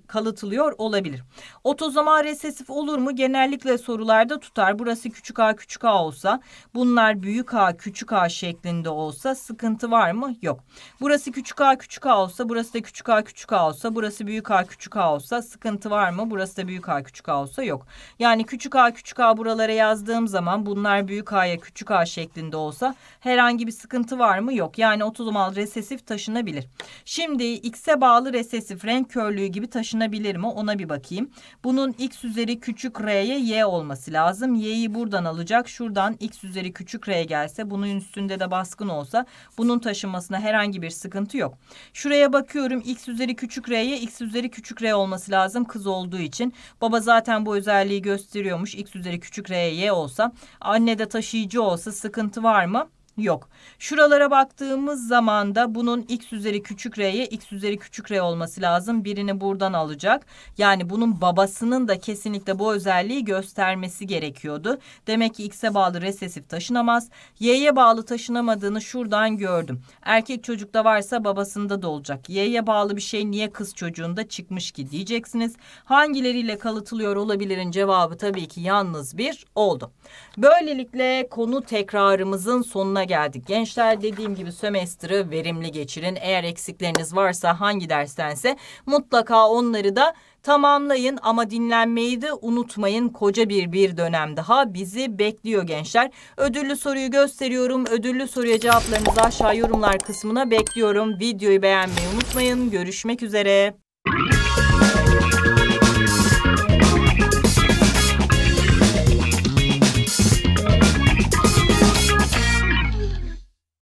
kalıtılıyor olabilir? Otozomal resesif olur mu? Genellikle sorularda tutar. Burası küçük a küçük a olsa bunlar büyük a küçük a şeklinde olsa sıkıntı var mı? Yok. Burası küçük a küçük a olsa burası da küçük a küçük a olsa burası büyük a küçük a olsa sıkıntı var mı? Burası da büyük a küçük a olsa yok. Yani küçük a küçük a buralara yazdığım zaman bunlar büyük a'ya küçük a şeklinde olsa herhangi bir sıkıntı var mı? Yok. Yani otozomal resesif taşınabilir. Şimdi x'e bağlı resesif renk körlüğü gibi taşınabilir mi? Ona bir bakayım. Bunun x üzeri küçük r'ye y olması lazım. Y'yi buradan alacak. Şuradan x üzeri küçük r gelse bunun üstünde de baskın olsa bunun taşınmasına herhangi bir sıkıntı yok. Şuraya bakıyorum. x üzeri küçük r'ye x üzeri küçük r olması lazım kız olduğu için. Baba zaten bu özelliği gösteriyormuş. x üzeri küçük r'ye y olsa. Anne de taşıyıcı olsa sıkıntı var mı? Yok. Şuralara baktığımız zaman da bunun x üzeri küçük r'ye x üzeri küçük r olması lazım. Birini buradan alacak. Yani bunun babasının da kesinlikle bu özelliği göstermesi gerekiyordu. Demek ki x'e bağlı resesif taşınamaz. Y'ye bağlı taşınamadığını şuradan gördüm. Erkek çocukta varsa babasında da olacak. Y'ye bağlı bir şey niye kız çocuğunda çıkmış ki diyeceksiniz. Hangileriyle kalıtılıyor olabilirin cevabı tabii ki yalnız bir oldu. Böylelikle konu tekrarımızın sonuna geldik. Gençler dediğim gibi sömestrı verimli geçirin. Eğer eksikleriniz varsa hangi derstense mutlaka onları da tamamlayın ama dinlenmeyi de unutmayın. Koca bir bir dönem daha bizi bekliyor gençler. Ödüllü soruyu gösteriyorum. Ödüllü soruya cevaplarınızı aşağı yorumlar kısmına bekliyorum. Videoyu beğenmeyi unutmayın. Görüşmek üzere.